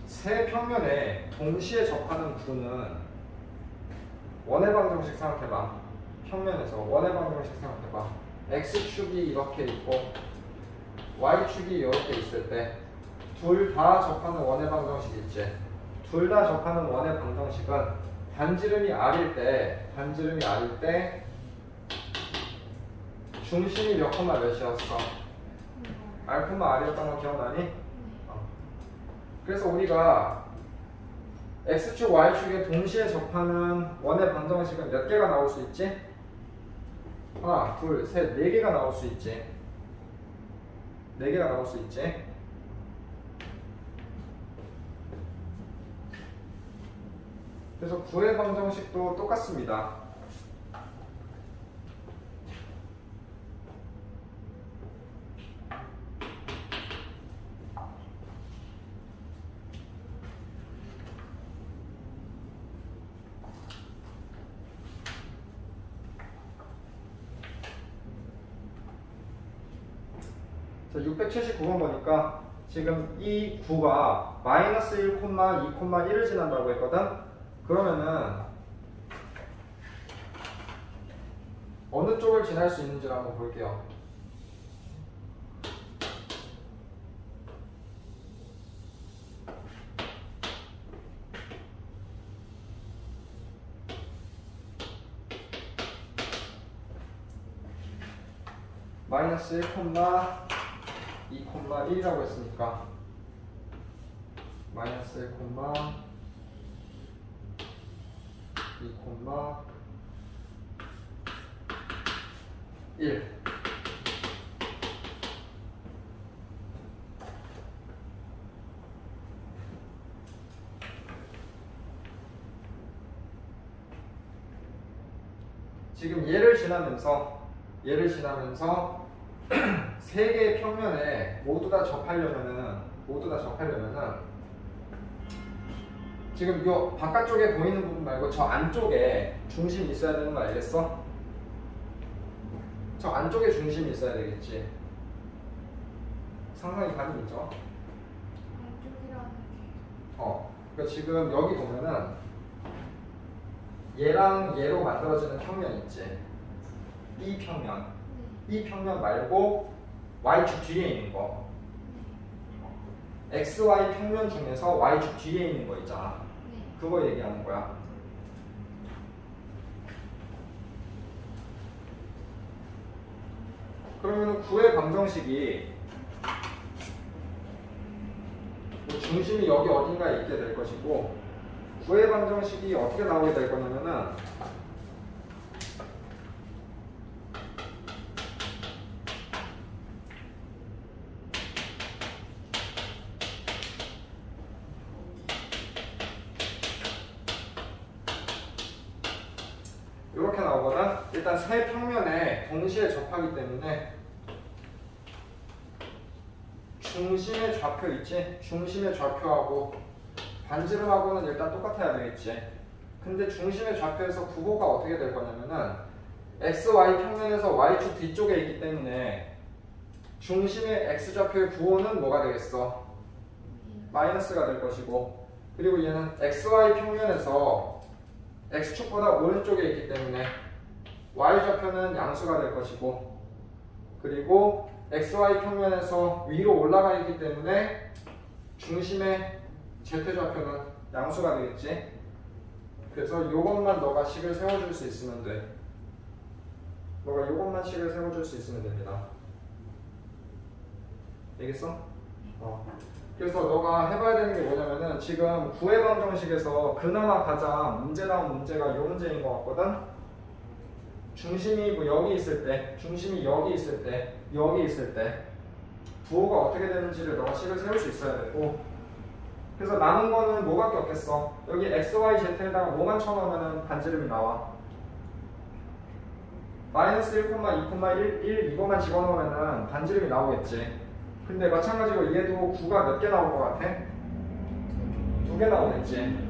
세 평면에 동시에 구는 원의 방정식 생각해봐. 평면에서 원의 방정식 생각해봐. x축이 이렇게 있고 y축이 이렇게 있을 때 둘 다 접하는 원의 방정식 있지. 둘 다 접하는 원의 방정식은 반지름이 r일 때 반지름이 r일 때 중심이 몇 콤마 몇이었어? r 콤마 r이었던 거 기억나니? 어. 그래서 우리가 x축, y축에 동시에 접하는 원의 방정식은 몇 개가 나올 수 있지? 하나, 둘, 셋, 네 개가 나올 수 있지. 네 개가 나올 수 있지. 그래서 구의 방정식도 똑같습니다. 자, 679번 보니까 지금 이 9가 마이너스 1, 2, 1을 지난다고 했거든? 그러면은 어느 쪽을 지날 수 있는지 를 한번 볼게요. 마이너스 1, 2, 1이라고 했으니까 마이너스 1, 2, 1 지금 얘를 지나면서 얘를 지나면서 세 개의 평면에 모두 다 접하려면은 모두 다 접하려면은 지금 요 바깥쪽에 보이는 부분 말고 저 안쪽에 중심이 있어야 되는 거 알겠어? 저 안쪽에 중심이 있어야 되겠지. 상상이 가능이죠? 안쪽이라는 어. 그러니까 지금 여기 보면은 얘랑 얘로 만들어지는 평면 있지. 이 평면. 게이 평면 말고 y축 뒤에 있는 거. xy 평면 중에서 y축 뒤에 있는 거 있잖아. 네. 그거 얘기하는 거야. 그러면 구의 방정식이 뭐 중심이 여기 어딘가에 있게 될 것이고 구의 방정식이 어떻게 나오게 될 거냐면은 이렇게 나오거든. 일단 세 평면에 동시에 접하기 때문에 중심의 좌표 있지? 중심의 좌표하고 반지름하고는 일단 똑같아야 되겠지. 근데 중심의 좌표에서 구호가 어떻게 될 거냐면은 x, y 평면에서 y축 뒤쪽에 있기 때문에 중심의 x 좌표의 구호는 뭐가 되겠어? 마이너스가 될 것이고 그리고 얘는 xy 평면에서 x축보다 오른쪽에 있기 때문에 y좌표는 양수가 될 것이고 그리고 xy 평면에서 위로 올라가 있기 때문에 중심의 z좌표는 양수가 되겠지 그래서 이것만 너가 식을 세워줄 수 있으면 돼 너가 이것만 식을 세워줄 수 있으면 됩니다 알겠어? 어. 그래서 너가 해봐야 되는 게 뭐냐면은 지금 구의 방정식에서 그나마 가장 문제 나온 문제가 이 문제인 것 같거든. 중심이 뭐 여기 있을 때, 중심이 여기 있을 때, 여기 있을 때 부호가 어떻게 되는지를 너가 식을 세울 수 있어야 되고. 그래서 남은 거는 뭐밖에 없겠어. 여기 x, y, z에다가 뭐만 쳐넣으면 반지름이 나와. 마이너스 1, 2, 1, 1 이거만 집어넣으면 반지름이 나오겠지. 근데 마찬가지로 얘도 9가 몇 개 나올 것 같아? 두 개 나오겠지.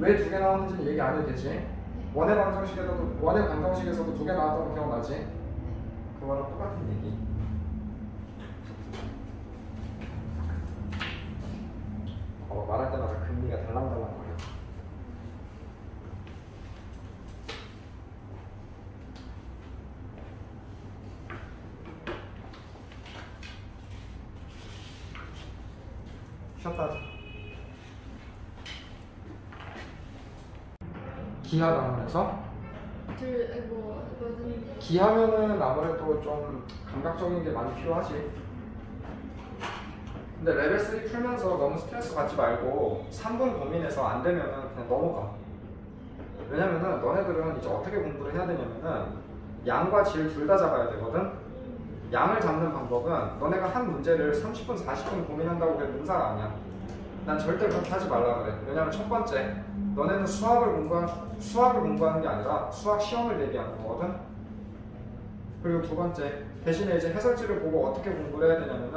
왜 두 개 나오는지는 얘기 안 해도 되지. 원의 방정식에서도 원의 방정식에서도 두 개 나왔던 거 기억나지? 그거랑 똑같은 얘기. 어, 말할 때마다 금리가 달랑달랑 거려요. 쉬었다 하자. 기하방에서 둘, 뭐, 뭐든. 기하면은 아무래도 좀 감각적인 게 많이 필요하지. 근데 레벨 3 풀면서 너무 스트레스 받지 말고 3분 고민해서 안 되면은 그냥 넘어가. 왜냐면은 너네들은 이제 어떻게 공부를 해야 되냐면은 양과 질 둘 다 잡아야 되거든. 양을 잡는 방법은 너네가 한 문제를 30분, 40분 고민한다고 해도 능사가 아니야. 난 절대 그렇게 하지 말라 그래. 왜냐면 첫 번째, 너네는 수학을 공부한 수학을 공부하는 게 아니라 수학 시험을 대비하는 거거든. 그리고 두 번째, 대신에 이제 해설지를 보고 어떻게 공부를 해야 되냐면은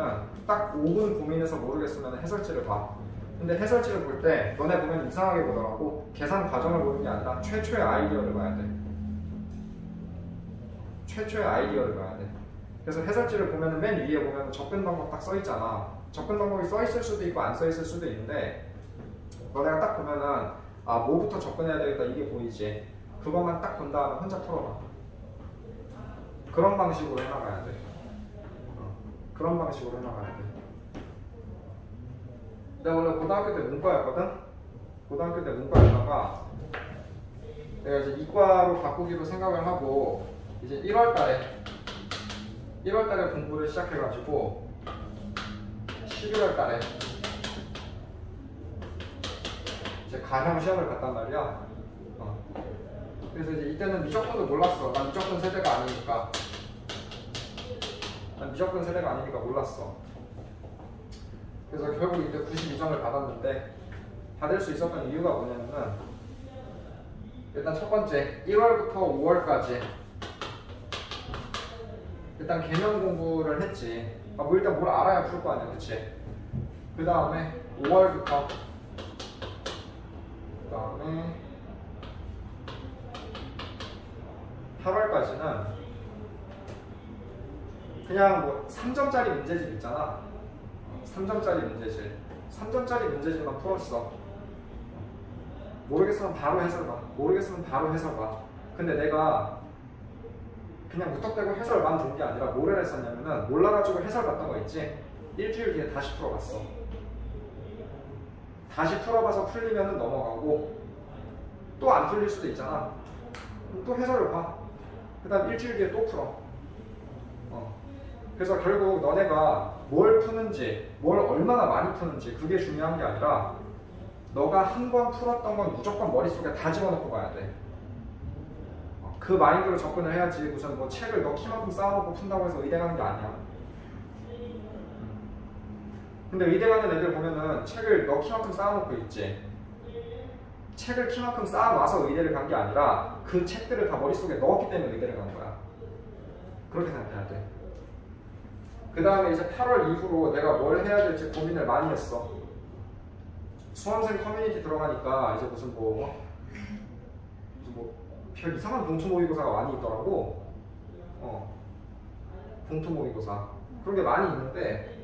딱 5분 고민해서 모르겠으면 해설지를 봐. 근데 해설지를 볼 때 너네 보면 이상하게 보더라고. 계산 과정을 보는 게 아니라 최초의 아이디어를 봐야 돼. 최초의 아이디어를 봐야 돼. 그래서 해설지를 보면 맨 위에 보면 접근 방법 딱 써 있잖아. 접근 방법이 써 있을 수도 있고 안 써 있을 수도 있는데 너네가 딱 보면은 아 뭐부터 접근해야 되겠다 이게 보이지. 그것만 딱 본 다음에 혼자 풀어봐. 그런 방식으로 해나가야 돼. 어, 그런 방식으로 해나가야 돼. 내가 원래 고등학교 때 문과였거든. 고등학교 때 문과였다가 내가 이제 이과로 바꾸기로 생각을 하고 이제 1월 달에 1월 달에 공부를 시작해가지고 11월 달에 이제 가형 시험을 봤단 말이야. 어. 그래서 이제 이때는 미적분도 몰랐어. 난 미적분 세대가 아니니까. 난 미적분 세대가 아니니까 몰랐어. 그래서 결국 이때 92점을 받았는데 받을 수 있었던 이유가 뭐냐면은 일단 첫 번째 1월부터 5월까지 일단 개념 공부를 했지. 아, 뭐 일단 뭘 알아야 풀 거 아니야, 그치? 그 다음에 5월부터 그 다음에 8월까지는 그냥 뭐 3점짜리 문제집 있잖아. 3점짜리 문제집. 3점짜리 문제집만 풀었어. 모르겠으면 바로 해설 봐. 모르겠으면 바로 해설 봐. 근데 내가 그냥 무턱대고 해설만 본 게 아니라 뭐를 했었냐면은 몰라가지고 해설 봤던 거 있지? 일주일 뒤에 다시 풀어봤어. 다시 풀어봐서 풀리면은 넘어가고 또 안 풀릴 수도 있잖아. 또 해설을 봐. 그 다음 일주일 뒤에 또 풀어. 어. 그래서 결국 너네가 뭘 푸는지, 뭘 얼마나 많이 푸는지 그게 중요한 게 아니라 너가 한 번 풀었던 건 무조건 머릿속에 다 집어넣고 가야 돼. 어, 그 마인드로 접근을 해야지 무슨 뭐 책을 너 키만큼 쌓아놓고 푼다고 해서 의대 가는 게 아니야. 근데 의대 가는 애들 보면은 책을 너 키만큼 쌓아놓고 있지. 책을 키만큼 쌓아놔서 의대를 간 게 아니라 그 책들을 다 머릿속에 넣었기 때문에 의대를 간 거야. 그렇게 생각해야 돼. 그 다음에 이제 8월 이후로 내가 뭘 해야 될지 고민을 많이 했어. 수험생 커뮤니티 들어가니까 이제 무슨 뭐, 무슨 뭐, 별 이상한 봉투 모의고사가 많이 있더라고. 어. 봉투 모의고사. 그런 게 많이 있는데,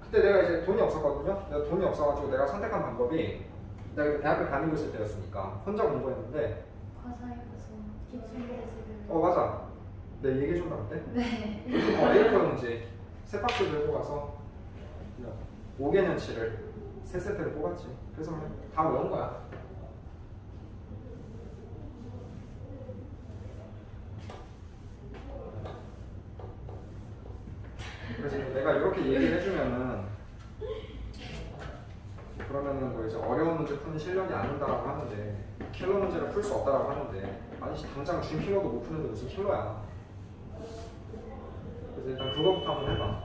그때 내가 이제 돈이 없었거든요. 내가 돈이 없어가지고 내가 선택한 방법이, 내가 대학교 다니고 있을 때였으니까, 혼자 공부했는데, 과사에서 기출문제집을 어, 맞아. 내가 얘기해준다 그때? 네. 어, A4 용지 세 박스 들고 가서 5개년치를 세 세트를 뽑았지. 그래서 그냥 다 외운 거야. 그래서 내가 이렇게 얘기를 해주면은 그러면은 뭐 이제 어려운 문제 푸는 실력이 안 된다라고 하는데 킬러 문제를 풀 수 없다라고 하는데 아니 당장 준 킬러도 못 푸는데 무슨 킬러야? 그래서 일단 그거부터 한번 해봐.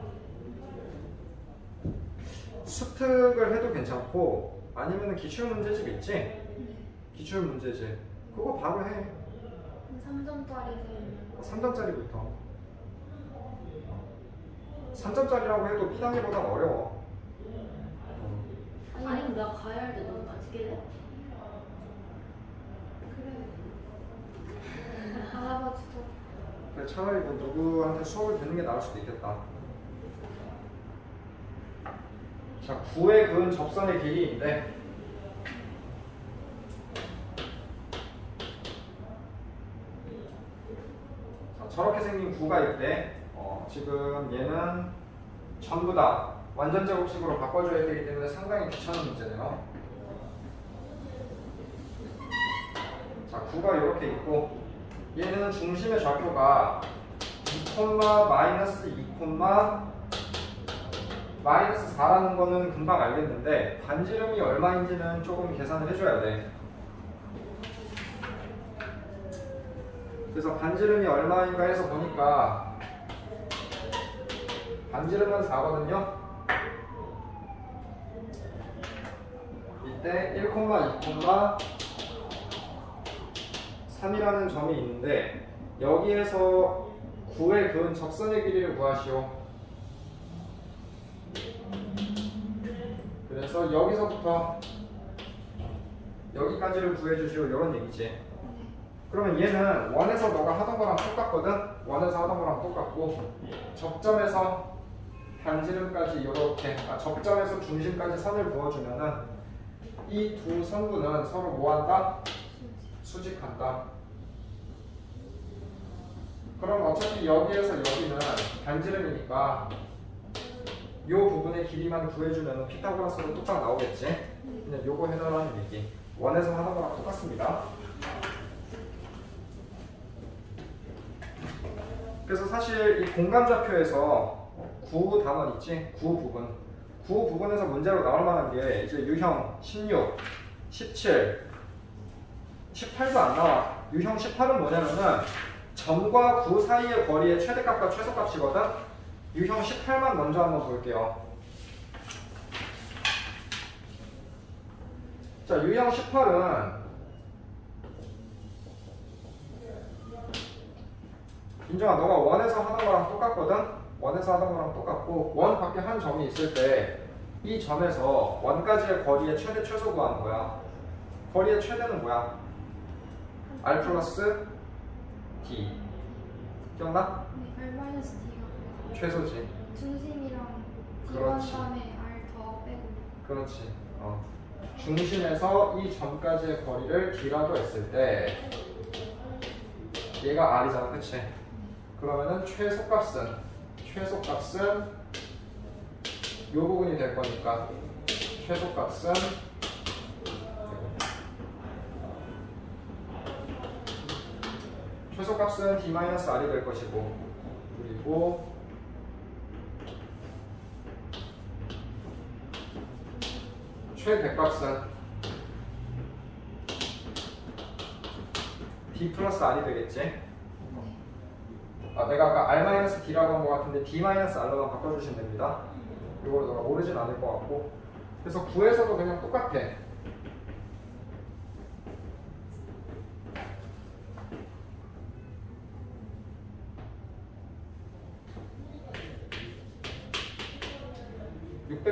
수특을 해도 괜찮고 아니면 기출 문제집 있지? 기출 문제집 그거 바로 해. 3점짜리는 3점짜리부터. 3점짜리라고 해도 B단계보다 어려워. 어. 아니 나 가야 할때 너무 래 그래. 알아봐주고 차라리 뭐 누구한테 수업을 듣는 게 나을 수도 있겠다. 자, 9의 근 접선의 길이인데 자, 저렇게 생긴 구가 있대. 어, 지금 얘는 전부 다 완전 제곱식으로 바꿔줘야 되기 때문에 상당히 귀찮은 문제네요. 자, 9가 이렇게 있고 얘는 중심의 좌표가 2, 마이너스 2, 마이너스 4라는 거는 금방 알겠는데 반지름이 얼마인지는 조금 계산을 해줘야 돼. 그래서 반지름이 얼마인가 해서 보니까 반지름은 4거든요. 이때 1, 2, 3이라는 점이 있는데 여기에서 9에 그은 적선의 길이를 구하시오. 그래서 여기서부터 여기까지를 구해주시오 이런 얘기지. 그러면 얘는 원에서 너가 하던 거랑 똑같거든. 원에서 하던 거랑 똑같고 적점에서 반지름까지 이렇게 아, 적점에서 중심까지 선을 부어주면은 이 두 선분은 서로 뭐한다? 수직한다. 그럼 어차피 여기에서 여기는 반지름이니까 이 부분의 길이만 구해주면 피타고라스로 뚝딱 나오겠지? 그냥 요거 해달라는 얘기. 원에서 하는 거랑 똑같습니다. 그래서 사실 이 공간좌표에서 구 단원 있지? 구 부분. 구 부분에서 문제로 나올 만한 게 이제 유형 16, 17, 18도 안 나와. 유형 18은 뭐냐면은 점과 구 사이의 거리의 최대값과 최소값이거든. 유형 18만 먼저 한번 볼게요. 자, 유형 18은 인정아, 너가 원에서 하던 거랑 똑같거든? 원에서 하던 거랑 똑같고 원 밖에 한 점이 있을 때 이 점에서 원까지의 거리의 최대 최소 구하는 거야. 거리의 최대는 뭐야? R 플러스 d 기억나? 네, R 마이너스 D가 최소지. 중심이랑 그렇지. 기반 다음에 R 더 빼고 그렇지. 어. 중심에서 이 점까지의 거리를 d라고 했을 때 얘가 r이잖아, 그치? 그러면은 최소값은 최소값은 요 부분이 될 거니까 최소값은 최소값은 d-r이 될 것이고 그리고 최대값은 d 플러스 r이 되겠지? 아, 내가 아까 r-d라고 한 것 같은데 d-r로만 바꿔주시면 됩니다. 이걸 너가 모르진 않을 것 같고 그래서 9에서도 그냥 똑같아.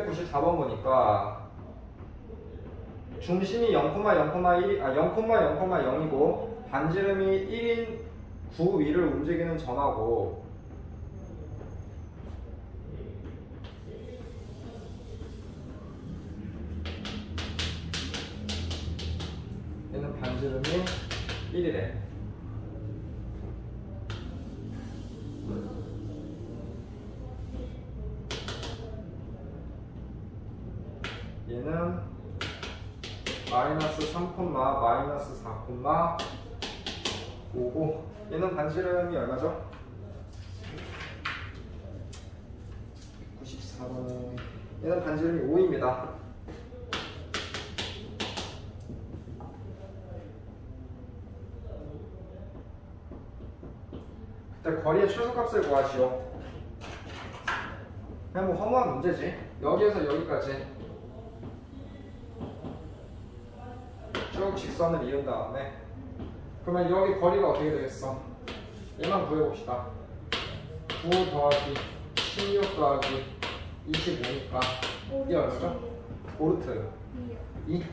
(694번) 보니까 중심이 0,0,1 아 0,0,0이고 반지름이 1인 9 위를 움직이는 점하고 얘는 반지름이 1이래. 얘는 마이너스 3, 마이너스 4, 5고 얘는 반지름이 얼마죠? 94번 얘는 반지름이 5입니다. 그때 거리의 최소값을 구하시오. 그냥 뭐 허무한 문제지. 여기에서 여기까지 쭉 직선을 이은 다음에 그러면 여기 거리가 어떻게 되겠어? 얘만 구해봅시다. 9 더하기 16 더하기 25니까 이게 얼마죠? 보르트. 2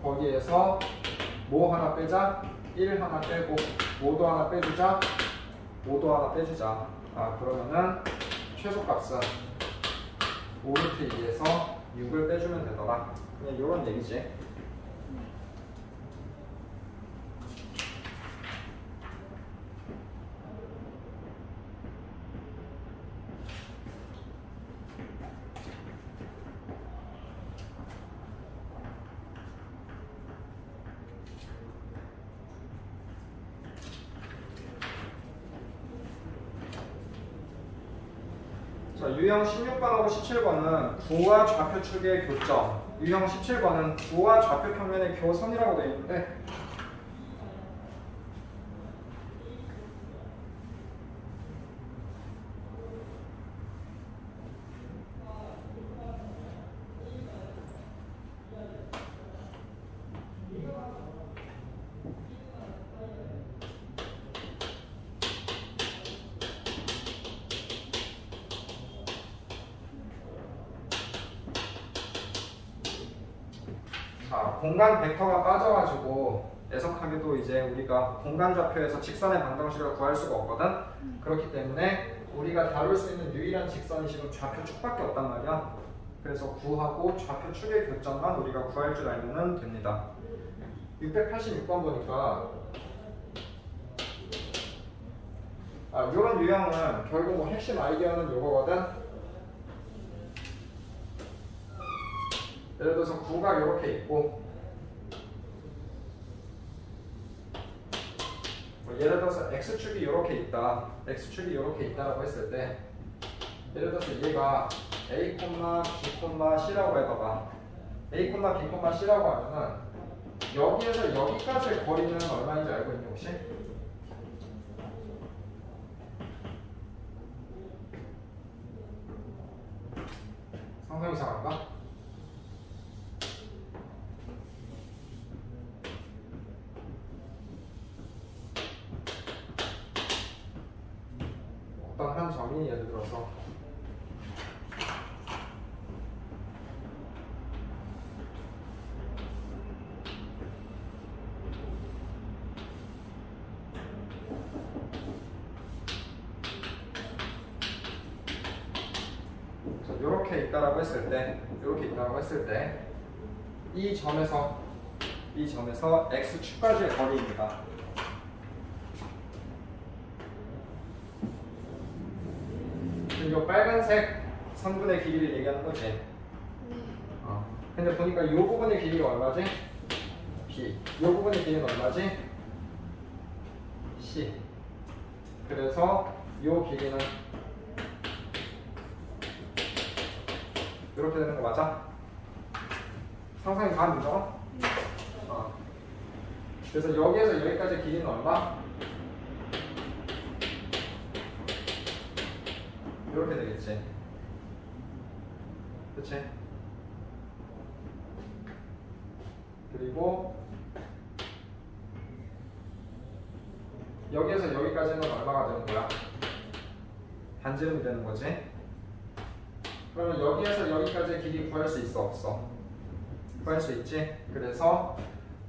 거기에서 뭐 하나 빼자. 1 하나 빼고 5도 하나 빼주자. 5도 하나 빼주자. 아 그러면은 최소값은 오르트 2에서 6을 빼주면 되더라 그냥 요런 얘기지. 유형 16번하고 17번은 구와 좌표축의 교점 유형 17번은 구와 좌표 평면의 교선이라고 되어 있는데 자, 공간 벡터가 빠져가지고 애석하게도 이제 우리가 공간 좌표에서 직선의 방정식을 구할 수가 없거든. 그렇기 때문에 우리가 다룰 수 있는 유일한 직선이 지금 좌표 축밖에 없단 말이야. 그래서 구하고 좌표 축의 교점만 우리가 구할 줄 알면 됩니다. 686번 보니까 아, 이런 유형은 결국 뭐 핵심 아이디어는 요거거든. 예를 들어서 구가 이렇게 있고 뭐 예를 들어서 x축이 이렇게 있다 x축이 이렇게 있다라고 했을 때 예를 들어서 얘가 a, b, c라고 해봐봐 a, b, c라고 하면은 여기에서 여기까지의 거리는 얼마인지 알고 있니 혹시? 상상 이상한가? 어떤 한 점이 예를 들어서 이렇게 있다라고 했을 때, 했을 때, 이 점에서 이 점에서 x 축까지의 거리입니다. 그리고 빨간색 선분의 길이를 얘기하는 거지. 네. 어. 근데 보니까 이 부분의 길이가 얼마지? B. 이 부분의 길이는 얼마지? C. 그래서 이 길이는 이렇게 되는 거 맞아? 상상이 가 민정아? 어. 그래서 여기에서 여기까지 길이는 얼마? 이렇게 되겠지. 그치? 그리고 여기에서 여기까지는 얼마가 되는 거야? 반지름이 되는 거지? 그러면 여기에서 여기까지의 길이 구할 수 있어 없어? 구할 수 있지? 그래서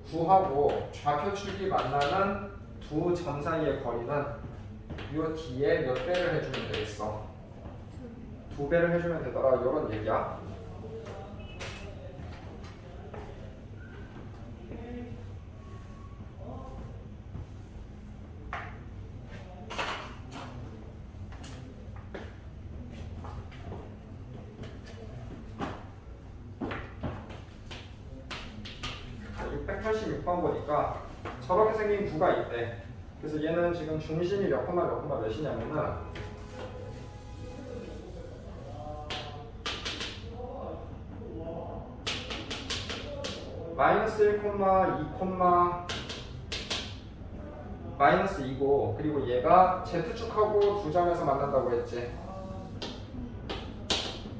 구하고 좌표축이 만나는 두 점 사이의 거리는 요 뒤에 몇 배를 해주면 되겠어? 두 배를 해주면 되더라 이런 얘기야. 자, 686번 보니까 저렇게 생긴 구가 있대. 그래서 얘는 지금 중심이 몇 콤마 몇 콤마 몇이냐면은 마이너스 1, 2, 마이너스 2고 그리고 얘가 Z축하고 두 점에서 만난다고 했지.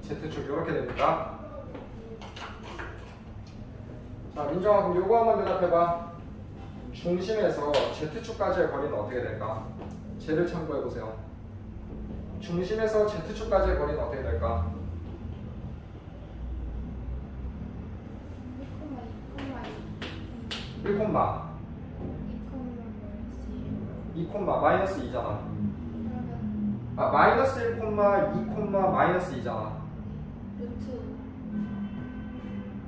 Z축 이렇게 됩니다. 자 민정아 그럼 요거 한번 대답해봐 중심에서 Z축까지의 거리는 어떻게 될까? 쟤를 참고해보세요 중심에서 Z축까지의 거리는 어떻게 될까? 2,2,2,2,2,2,2,2,2,2,2,2,2,2,2,2,2,2,2,2,2,2,2,2,2,2,2,2,2,2,2,2,2,2,2,2,2,2,2,2,2,2,2,2,2,2,2,2,2,2,2,2,2,2,2,2,2,2,2,2,2뭐 아 마이너스 1, 2, 마이너스 2잖아 루트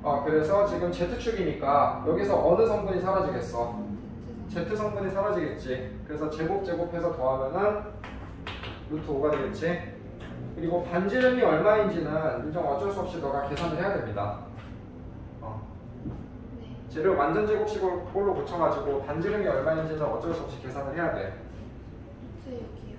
어 그래서 지금 Z축이니까 여기서 어느 성분이 사라지겠어? Z 성분이 사라지겠지. 그래서 제곱 제곱해서 더하면은 루트 5가 되겠지. 그리고 반지름이 얼마인지는 일정 어쩔 수 없이 너가 계산을 해야 됩니다. 어. 네. 쟤를 완전 제곱식으로 고쳐가지고 반지름이 얼마인지는 어쩔 수 없이 계산을 해야 돼. 루트 여기요.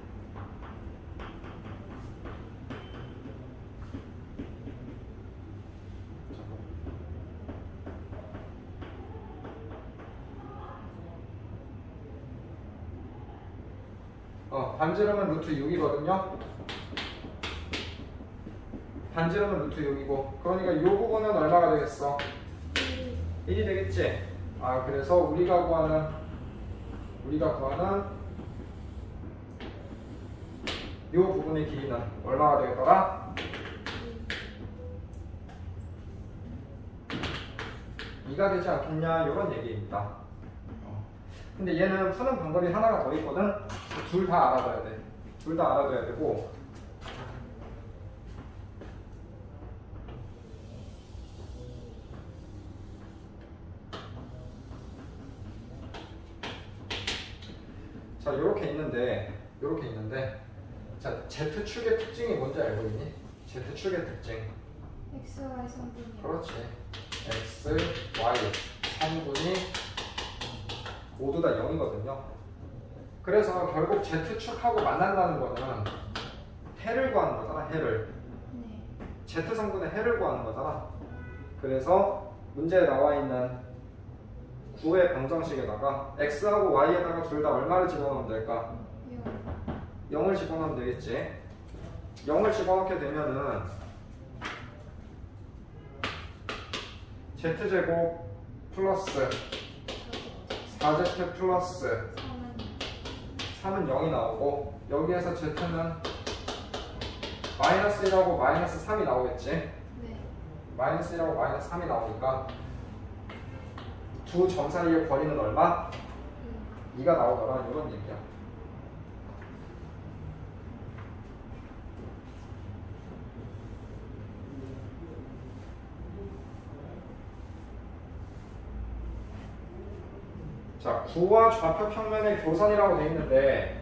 어, 반지름은 루트 6이거든요. 반지름은 루트 6이고 그러니까 이 부분은 얼마가 되겠어? 1이 되겠지? 아 그래서 우리가 구하는 우리가 구하는 이 부분의 길이는 얼마가 되겠더라? 2가 되지 않겠냐 이런 얘기입니다. 어. 근데 얘는 푸는 방법이 하나가 더 있거든. 둘 다 알아둬야 돼. 둘 다 알아둬야 되고. 자, 이렇게 있는데, 이렇게 있는데, 자, Z축의 특징이 뭔지 알고 있니? Z축의 특징. XY 성분이요. 그렇지. X, Y 성분이 모두 다 0이거든요. 그래서 결국 Z축하고 만난다는 거는 해를 구하는 거잖아, 해를. 네. Z 성분의 해를 구하는 거잖아. 그래서 문제에 나와 있는 9의 방정식에다가 X하고 Y에다가 둘 다 얼마를 집어넣으면 될까? 0. 0을 집어넣으면 되겠지. 0을 집어넣게 되면은 z제곱 플러스 4z 플러스 3은 3은 0이 나오고 여기에서 z는 마이너스 1하고 마이너스 3이 나오겠지. 네. 마이너스 1하고 마이너스 3이 나오니까 두 점 사이의 거리는 얼마? 2가 나오더라 이런 얘기야. 자, 구와 좌표 평면의 교선이라고 돼 있는데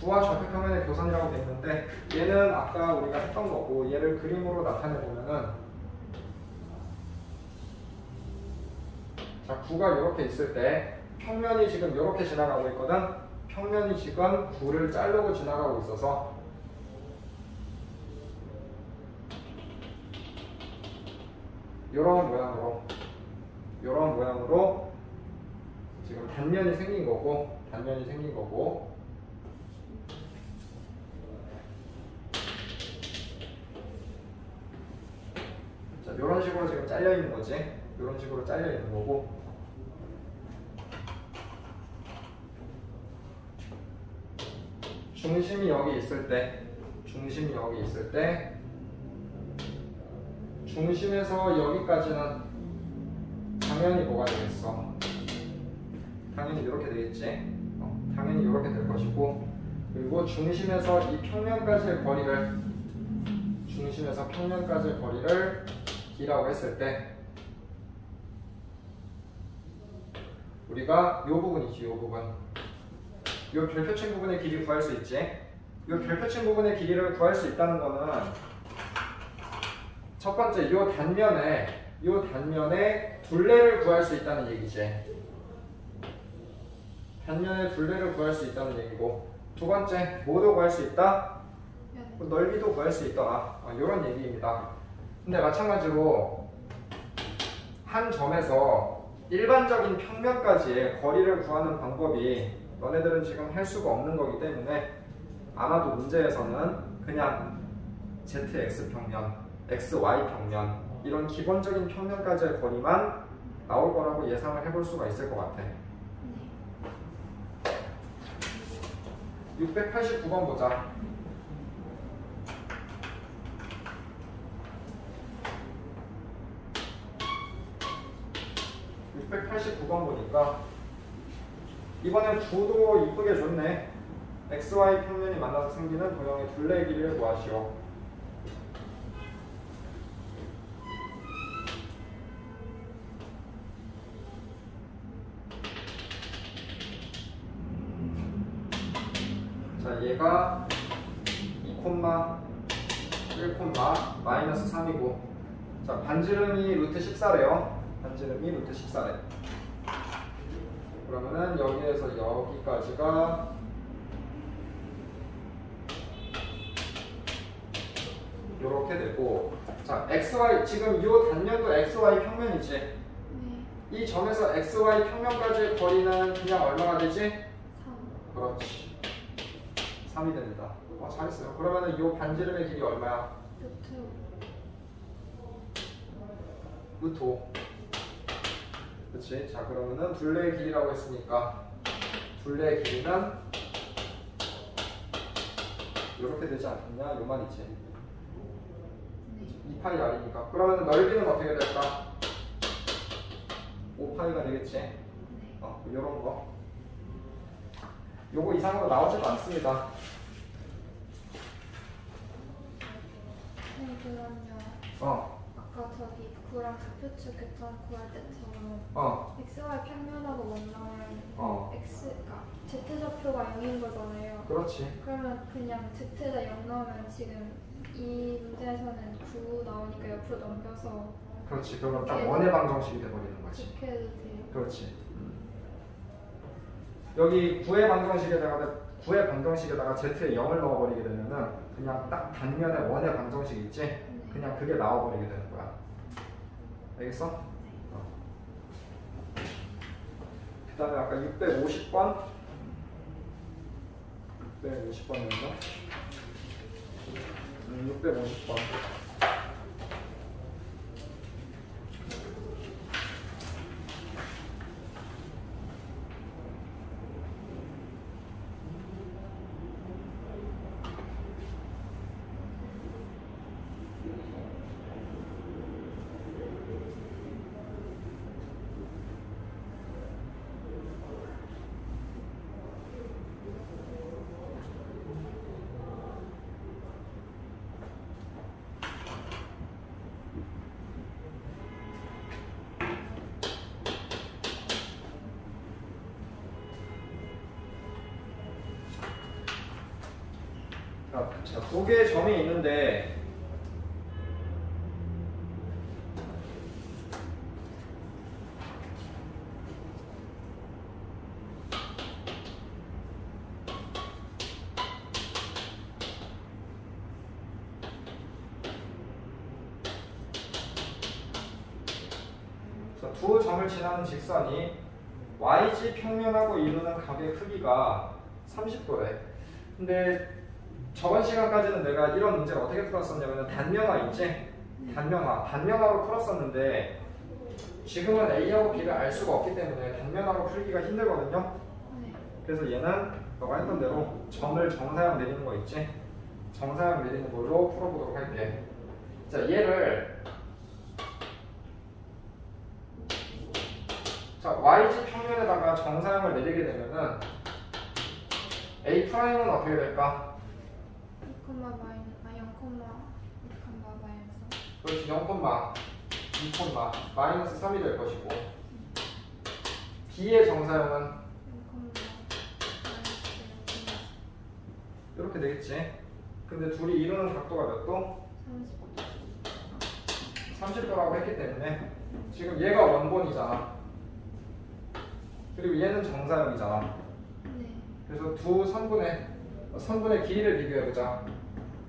구와 좌표 평면의 교선이라고 돼 있는데 얘는 아까 우리가 했던 거고 얘를 그림으로 나타내 보면은 자 구가 이렇게 있을 때 평면이 지금 이렇게 지나가고 있거든 평면이 지금 구를 자르고 지나가고 있어서 이런 모양으로 이런 모양으로 지금 단면이 생긴 거고 단면이 생긴 거고 자, 이런 식으로 지금 잘려 있는 거지. 이런 식으로 잘려 있는 거고. 중심이 여기 있을 때, 중심이 여기 있을 때, 중심에서 여기까지는 당연히 뭐가 되겠어? 당연히 이렇게 되겠지. 어, 당연히 이렇게 될 것이고, 그리고 중심에서 이 평면까지의 거리를 중심에서 평면까지의 거리를 D라고 했을 때 우리가 이 부분이지, 이 부분. 이 별표층 부분의 길이 구할 수 있지. 이 별표층 부분의 길이를 구할 수 있다는 거는 첫 번째 이 단면에 이 단면에 둘레를 구할 수 있다는 얘기지. 단면에 둘레를 구할 수 있다는 얘기고 두 번째 뭐도 구할 수 있다? 면. 넓이도 구할 수 있더라. 어, 이런 얘기입니다. 근데 마찬가지로 한 점에서 일반적인 평면까지의 거리를 구하는 방법이 너네들은 지금 할 수가 없는 거기 때문에 아마도 문제에서는 그냥 ZX 평면, XY 평면 이런 기본적인 평면까지의 거리만 나올 거라고 예상을 해볼 수가 있을 것 같아. 네. 689번 보자. (689번) 보니까 이번엔 구도 이쁘게 줬네. Xy 평면이 만나서 생기는 도형의 둘레 길이를 구하시오. 자 얘가 2 콤마 1 콤마 마이너스 3이고. 자 반지름이 루트 14래요. 반지름이 루트 14래 그러면은 여기에서 여기까지가 이렇게 되고 자 xy 지금 이 단면도 xy 평면이지 네. 이 점에서 xy 평면까지의 거리는 그냥 얼마가 되지? 3. 그렇지 3이 됩니다 어, 잘했어요 그러면은 이 반지름의 길이 얼마야? 루트 루트 5 그렇지 자 그러면은 둘레의 길이라고 했으니까 둘레의 길이는 이렇게 되지 않겠냐? 요 말이지 네. 2파이 r이니까 그러면 넓이는 어떻게 될까? 5파이가 되겠지 네. 어, 요런 거 요거 이상으로 나오지도 않습니다 네, 그럼요. 어, 아까 저기 구랑 좌표축 계산 구할 때처럼 어, xy 평면하고 만나면 어. x가 z 좌표가 0인 거잖아요. 그렇지 그러면 그냥 z가 0 나오면 지금 이 문제에서는 9 나오니까 옆으로 넘겨서 그렇지 그러면 딱 원의 방정식이 돼버리는 거지 그렇게 해도 돼요. 그렇지 여기 9의 방정식에다가 9의 방정식에다가 z에 0을 넣어버리게 되면은 그냥 딱 단면에 원의 방정식 있지? 그냥 그게 나와버리게 되는 거야 알겠어? 어. 그 다음에 아까 650번 650번이었나? 음, 650번 자, 자, 두 개의 점이 있는데 자, 두 점을 지나는 직선이 yg 평면하고 이루는 각의 크기가 30도래. 근데 저번 시간까지는 내가 이런 문제를 어떻게 풀었었냐면 단면화 있지? 단면화. 단면화로 풀었었는데 지금은 A하고 B를 알 수가 없기 때문에 단면화로 풀기가 힘들거든요. 네. 그래서 얘는 너가 했던 대로 점을 정사형 내리는 거 있지? 정사형 내리는 걸로 풀어보도록 할게. 자, 얘를 자, YG 평면에다가 정사형을 내리게 되면은 A 프라임은 어떻게 될까? 2, 마이너스 아 0, 2, 마이너스 그렇지 0, 2, 마이너스 3이 될 것이고 B의 정사형은 0, 마이너스 0, 이렇게 되겠지. 근데 둘이 이루는 각도가 몇 도? 30. 30도라고 했기 때문에 지금 얘가 원본이잖아. 그리고 얘는 정사형이잖아. 네. 그래서 두 선분의 선분의 길이를 비교해보자.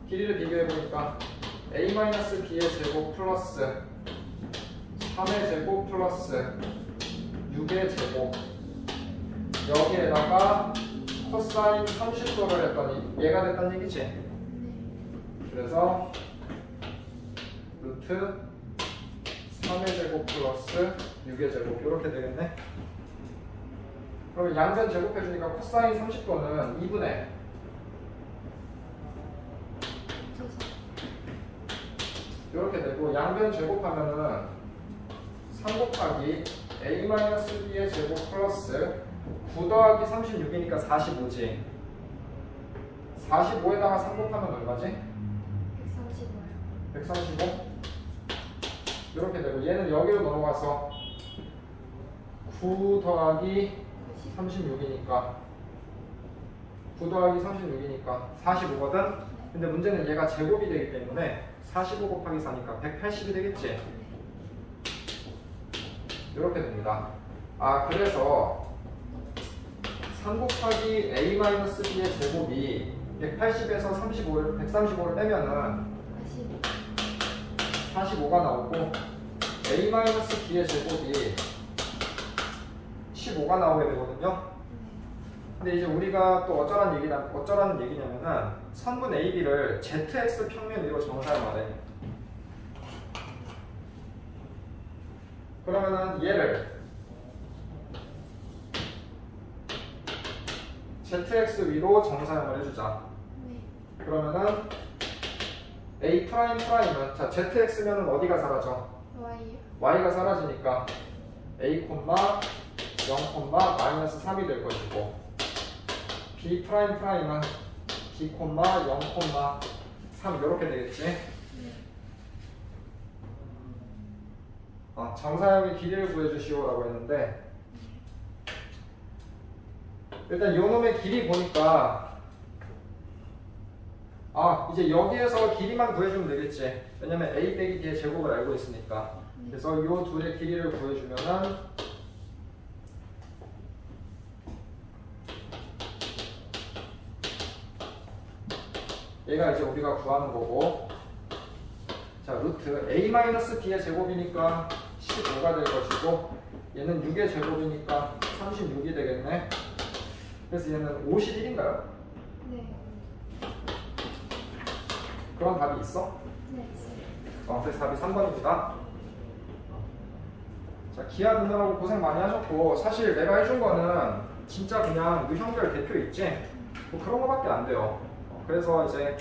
길이를 비교해보니까 a-b의 제곱 플러스 3의 제곱 플러스 6의 제곱 여기에다가 코사인 30도를 했더니 얘가 됐다는 얘기지. 네. 그래서 루트 3의 제곱 플러스 6의 제곱 이렇게 되겠네. 그러면 양변 제곱해주니까 코사인 30도는 2분의 이렇게 되고 양변 제곱하면은 3 곱하기 a-b의 제곱 플러스 9 더하기 36이니까 45지 45에다가 3 곱하면 얼마지? 135요. 135 이렇게 되고 얘는 여기로 넘어가서 9 더하기 36이니까 9 더하기 36이니까 45거든? 근데 문제는 얘가 제곱이 되기 때문에 45 곱하기 4니까 180이 되겠지? 이렇게 됩니다. 아 그래서 3 곱하기 a-b의 제곱이 180에서 35를 135를 빼면은 80. 45가 나오고 a-b의 제곱이 15가 나오게 되거든요. 근데 이제 우리가 또 어쩌라는 얘기냐, 어쩌라는 얘기냐면은 선분 AB를 ZX 평면 위로 정사해말해. 그러면은 얘를 ZX 위로 정사영을 해주자. 네. 그러면은 A 프라임 프라임은 자 ZX면은 어디가 사라져? Y요. Y가 사라지니까 A 콤마 0 콤마 마이너스 3이 될 것이고 B 프라임 프라임은 B 콤마 0 콤마 3 이렇게 되겠지. 아, 정사형의 길이를 구해주시오라고 했는데 일단 요 놈의 길이 보니까 아 이제 여기에서 길이만 구해주면 되겠지 왜냐면 a 빼기 b의 제곱을 알고 있으니까 그래서 요 둘의 길이를 구해주면은 얘가 이제 우리가 구하는 거고 자 루트 a-b의 제곱이니까 15가 될 것이고 얘는 6의 제곱이니까 36이 되겠네 그래서 얘는 51인가요? 네. 그런 답이 있어? 네. 어, 그래서 답이 3번입니다. 자, 기하 듣느라고 고생 많이 하셨고, 사실 내가 해준 거는 진짜 그냥 유형별 대표 있지? 뭐 그런 거밖에 안 돼요. 어, 그래서 이제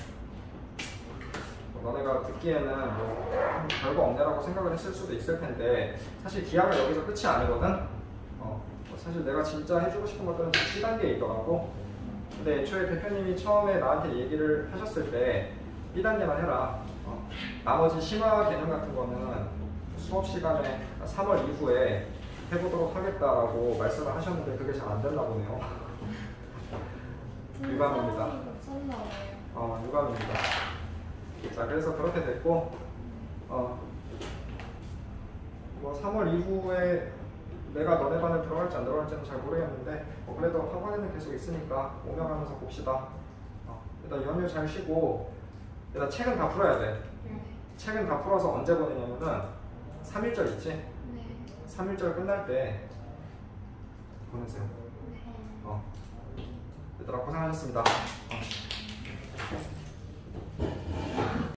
뭐 너네가 듣기에는 뭐 별거 없네라고 생각을 했을 수도 있을 텐데, 사실 기하가 여기서 끝이 아니거든? 어, 뭐 사실 내가 진짜 해주고 싶은 것들은 좀 C단계에 있더라고. 근데 애초에 대표님이 처음에 나한테 얘기를 하셨을 때, B단계만 해라. 어, 나머지 심화 개념 같은 거는 수업 시간에 3월 이후에 해보도록 하겠다라고 말씀을 하셨는데 그게 잘 안 됐나 보네요. 유감입니다. 썼나 봐요. 어, 유감입니다. 자, 그래서 그렇게 됐고, 어, 뭐 3월 이후에 내가 너네 반에 들어갈지 안 들어갈지는 잘 모르겠는데, 뭐 그래도 학원에는 계속 있으니까 오며가면서 봅시다. 어, 일단 연휴 잘 쉬고, 일단 책은 다 풀어야 돼. 네. 책은 다 풀어서 언제 보내냐면은 3일절 있지? 네. 3일절 끝날 때 보내세요. 네. 어. 얘들아 고생하셨습니다. 어.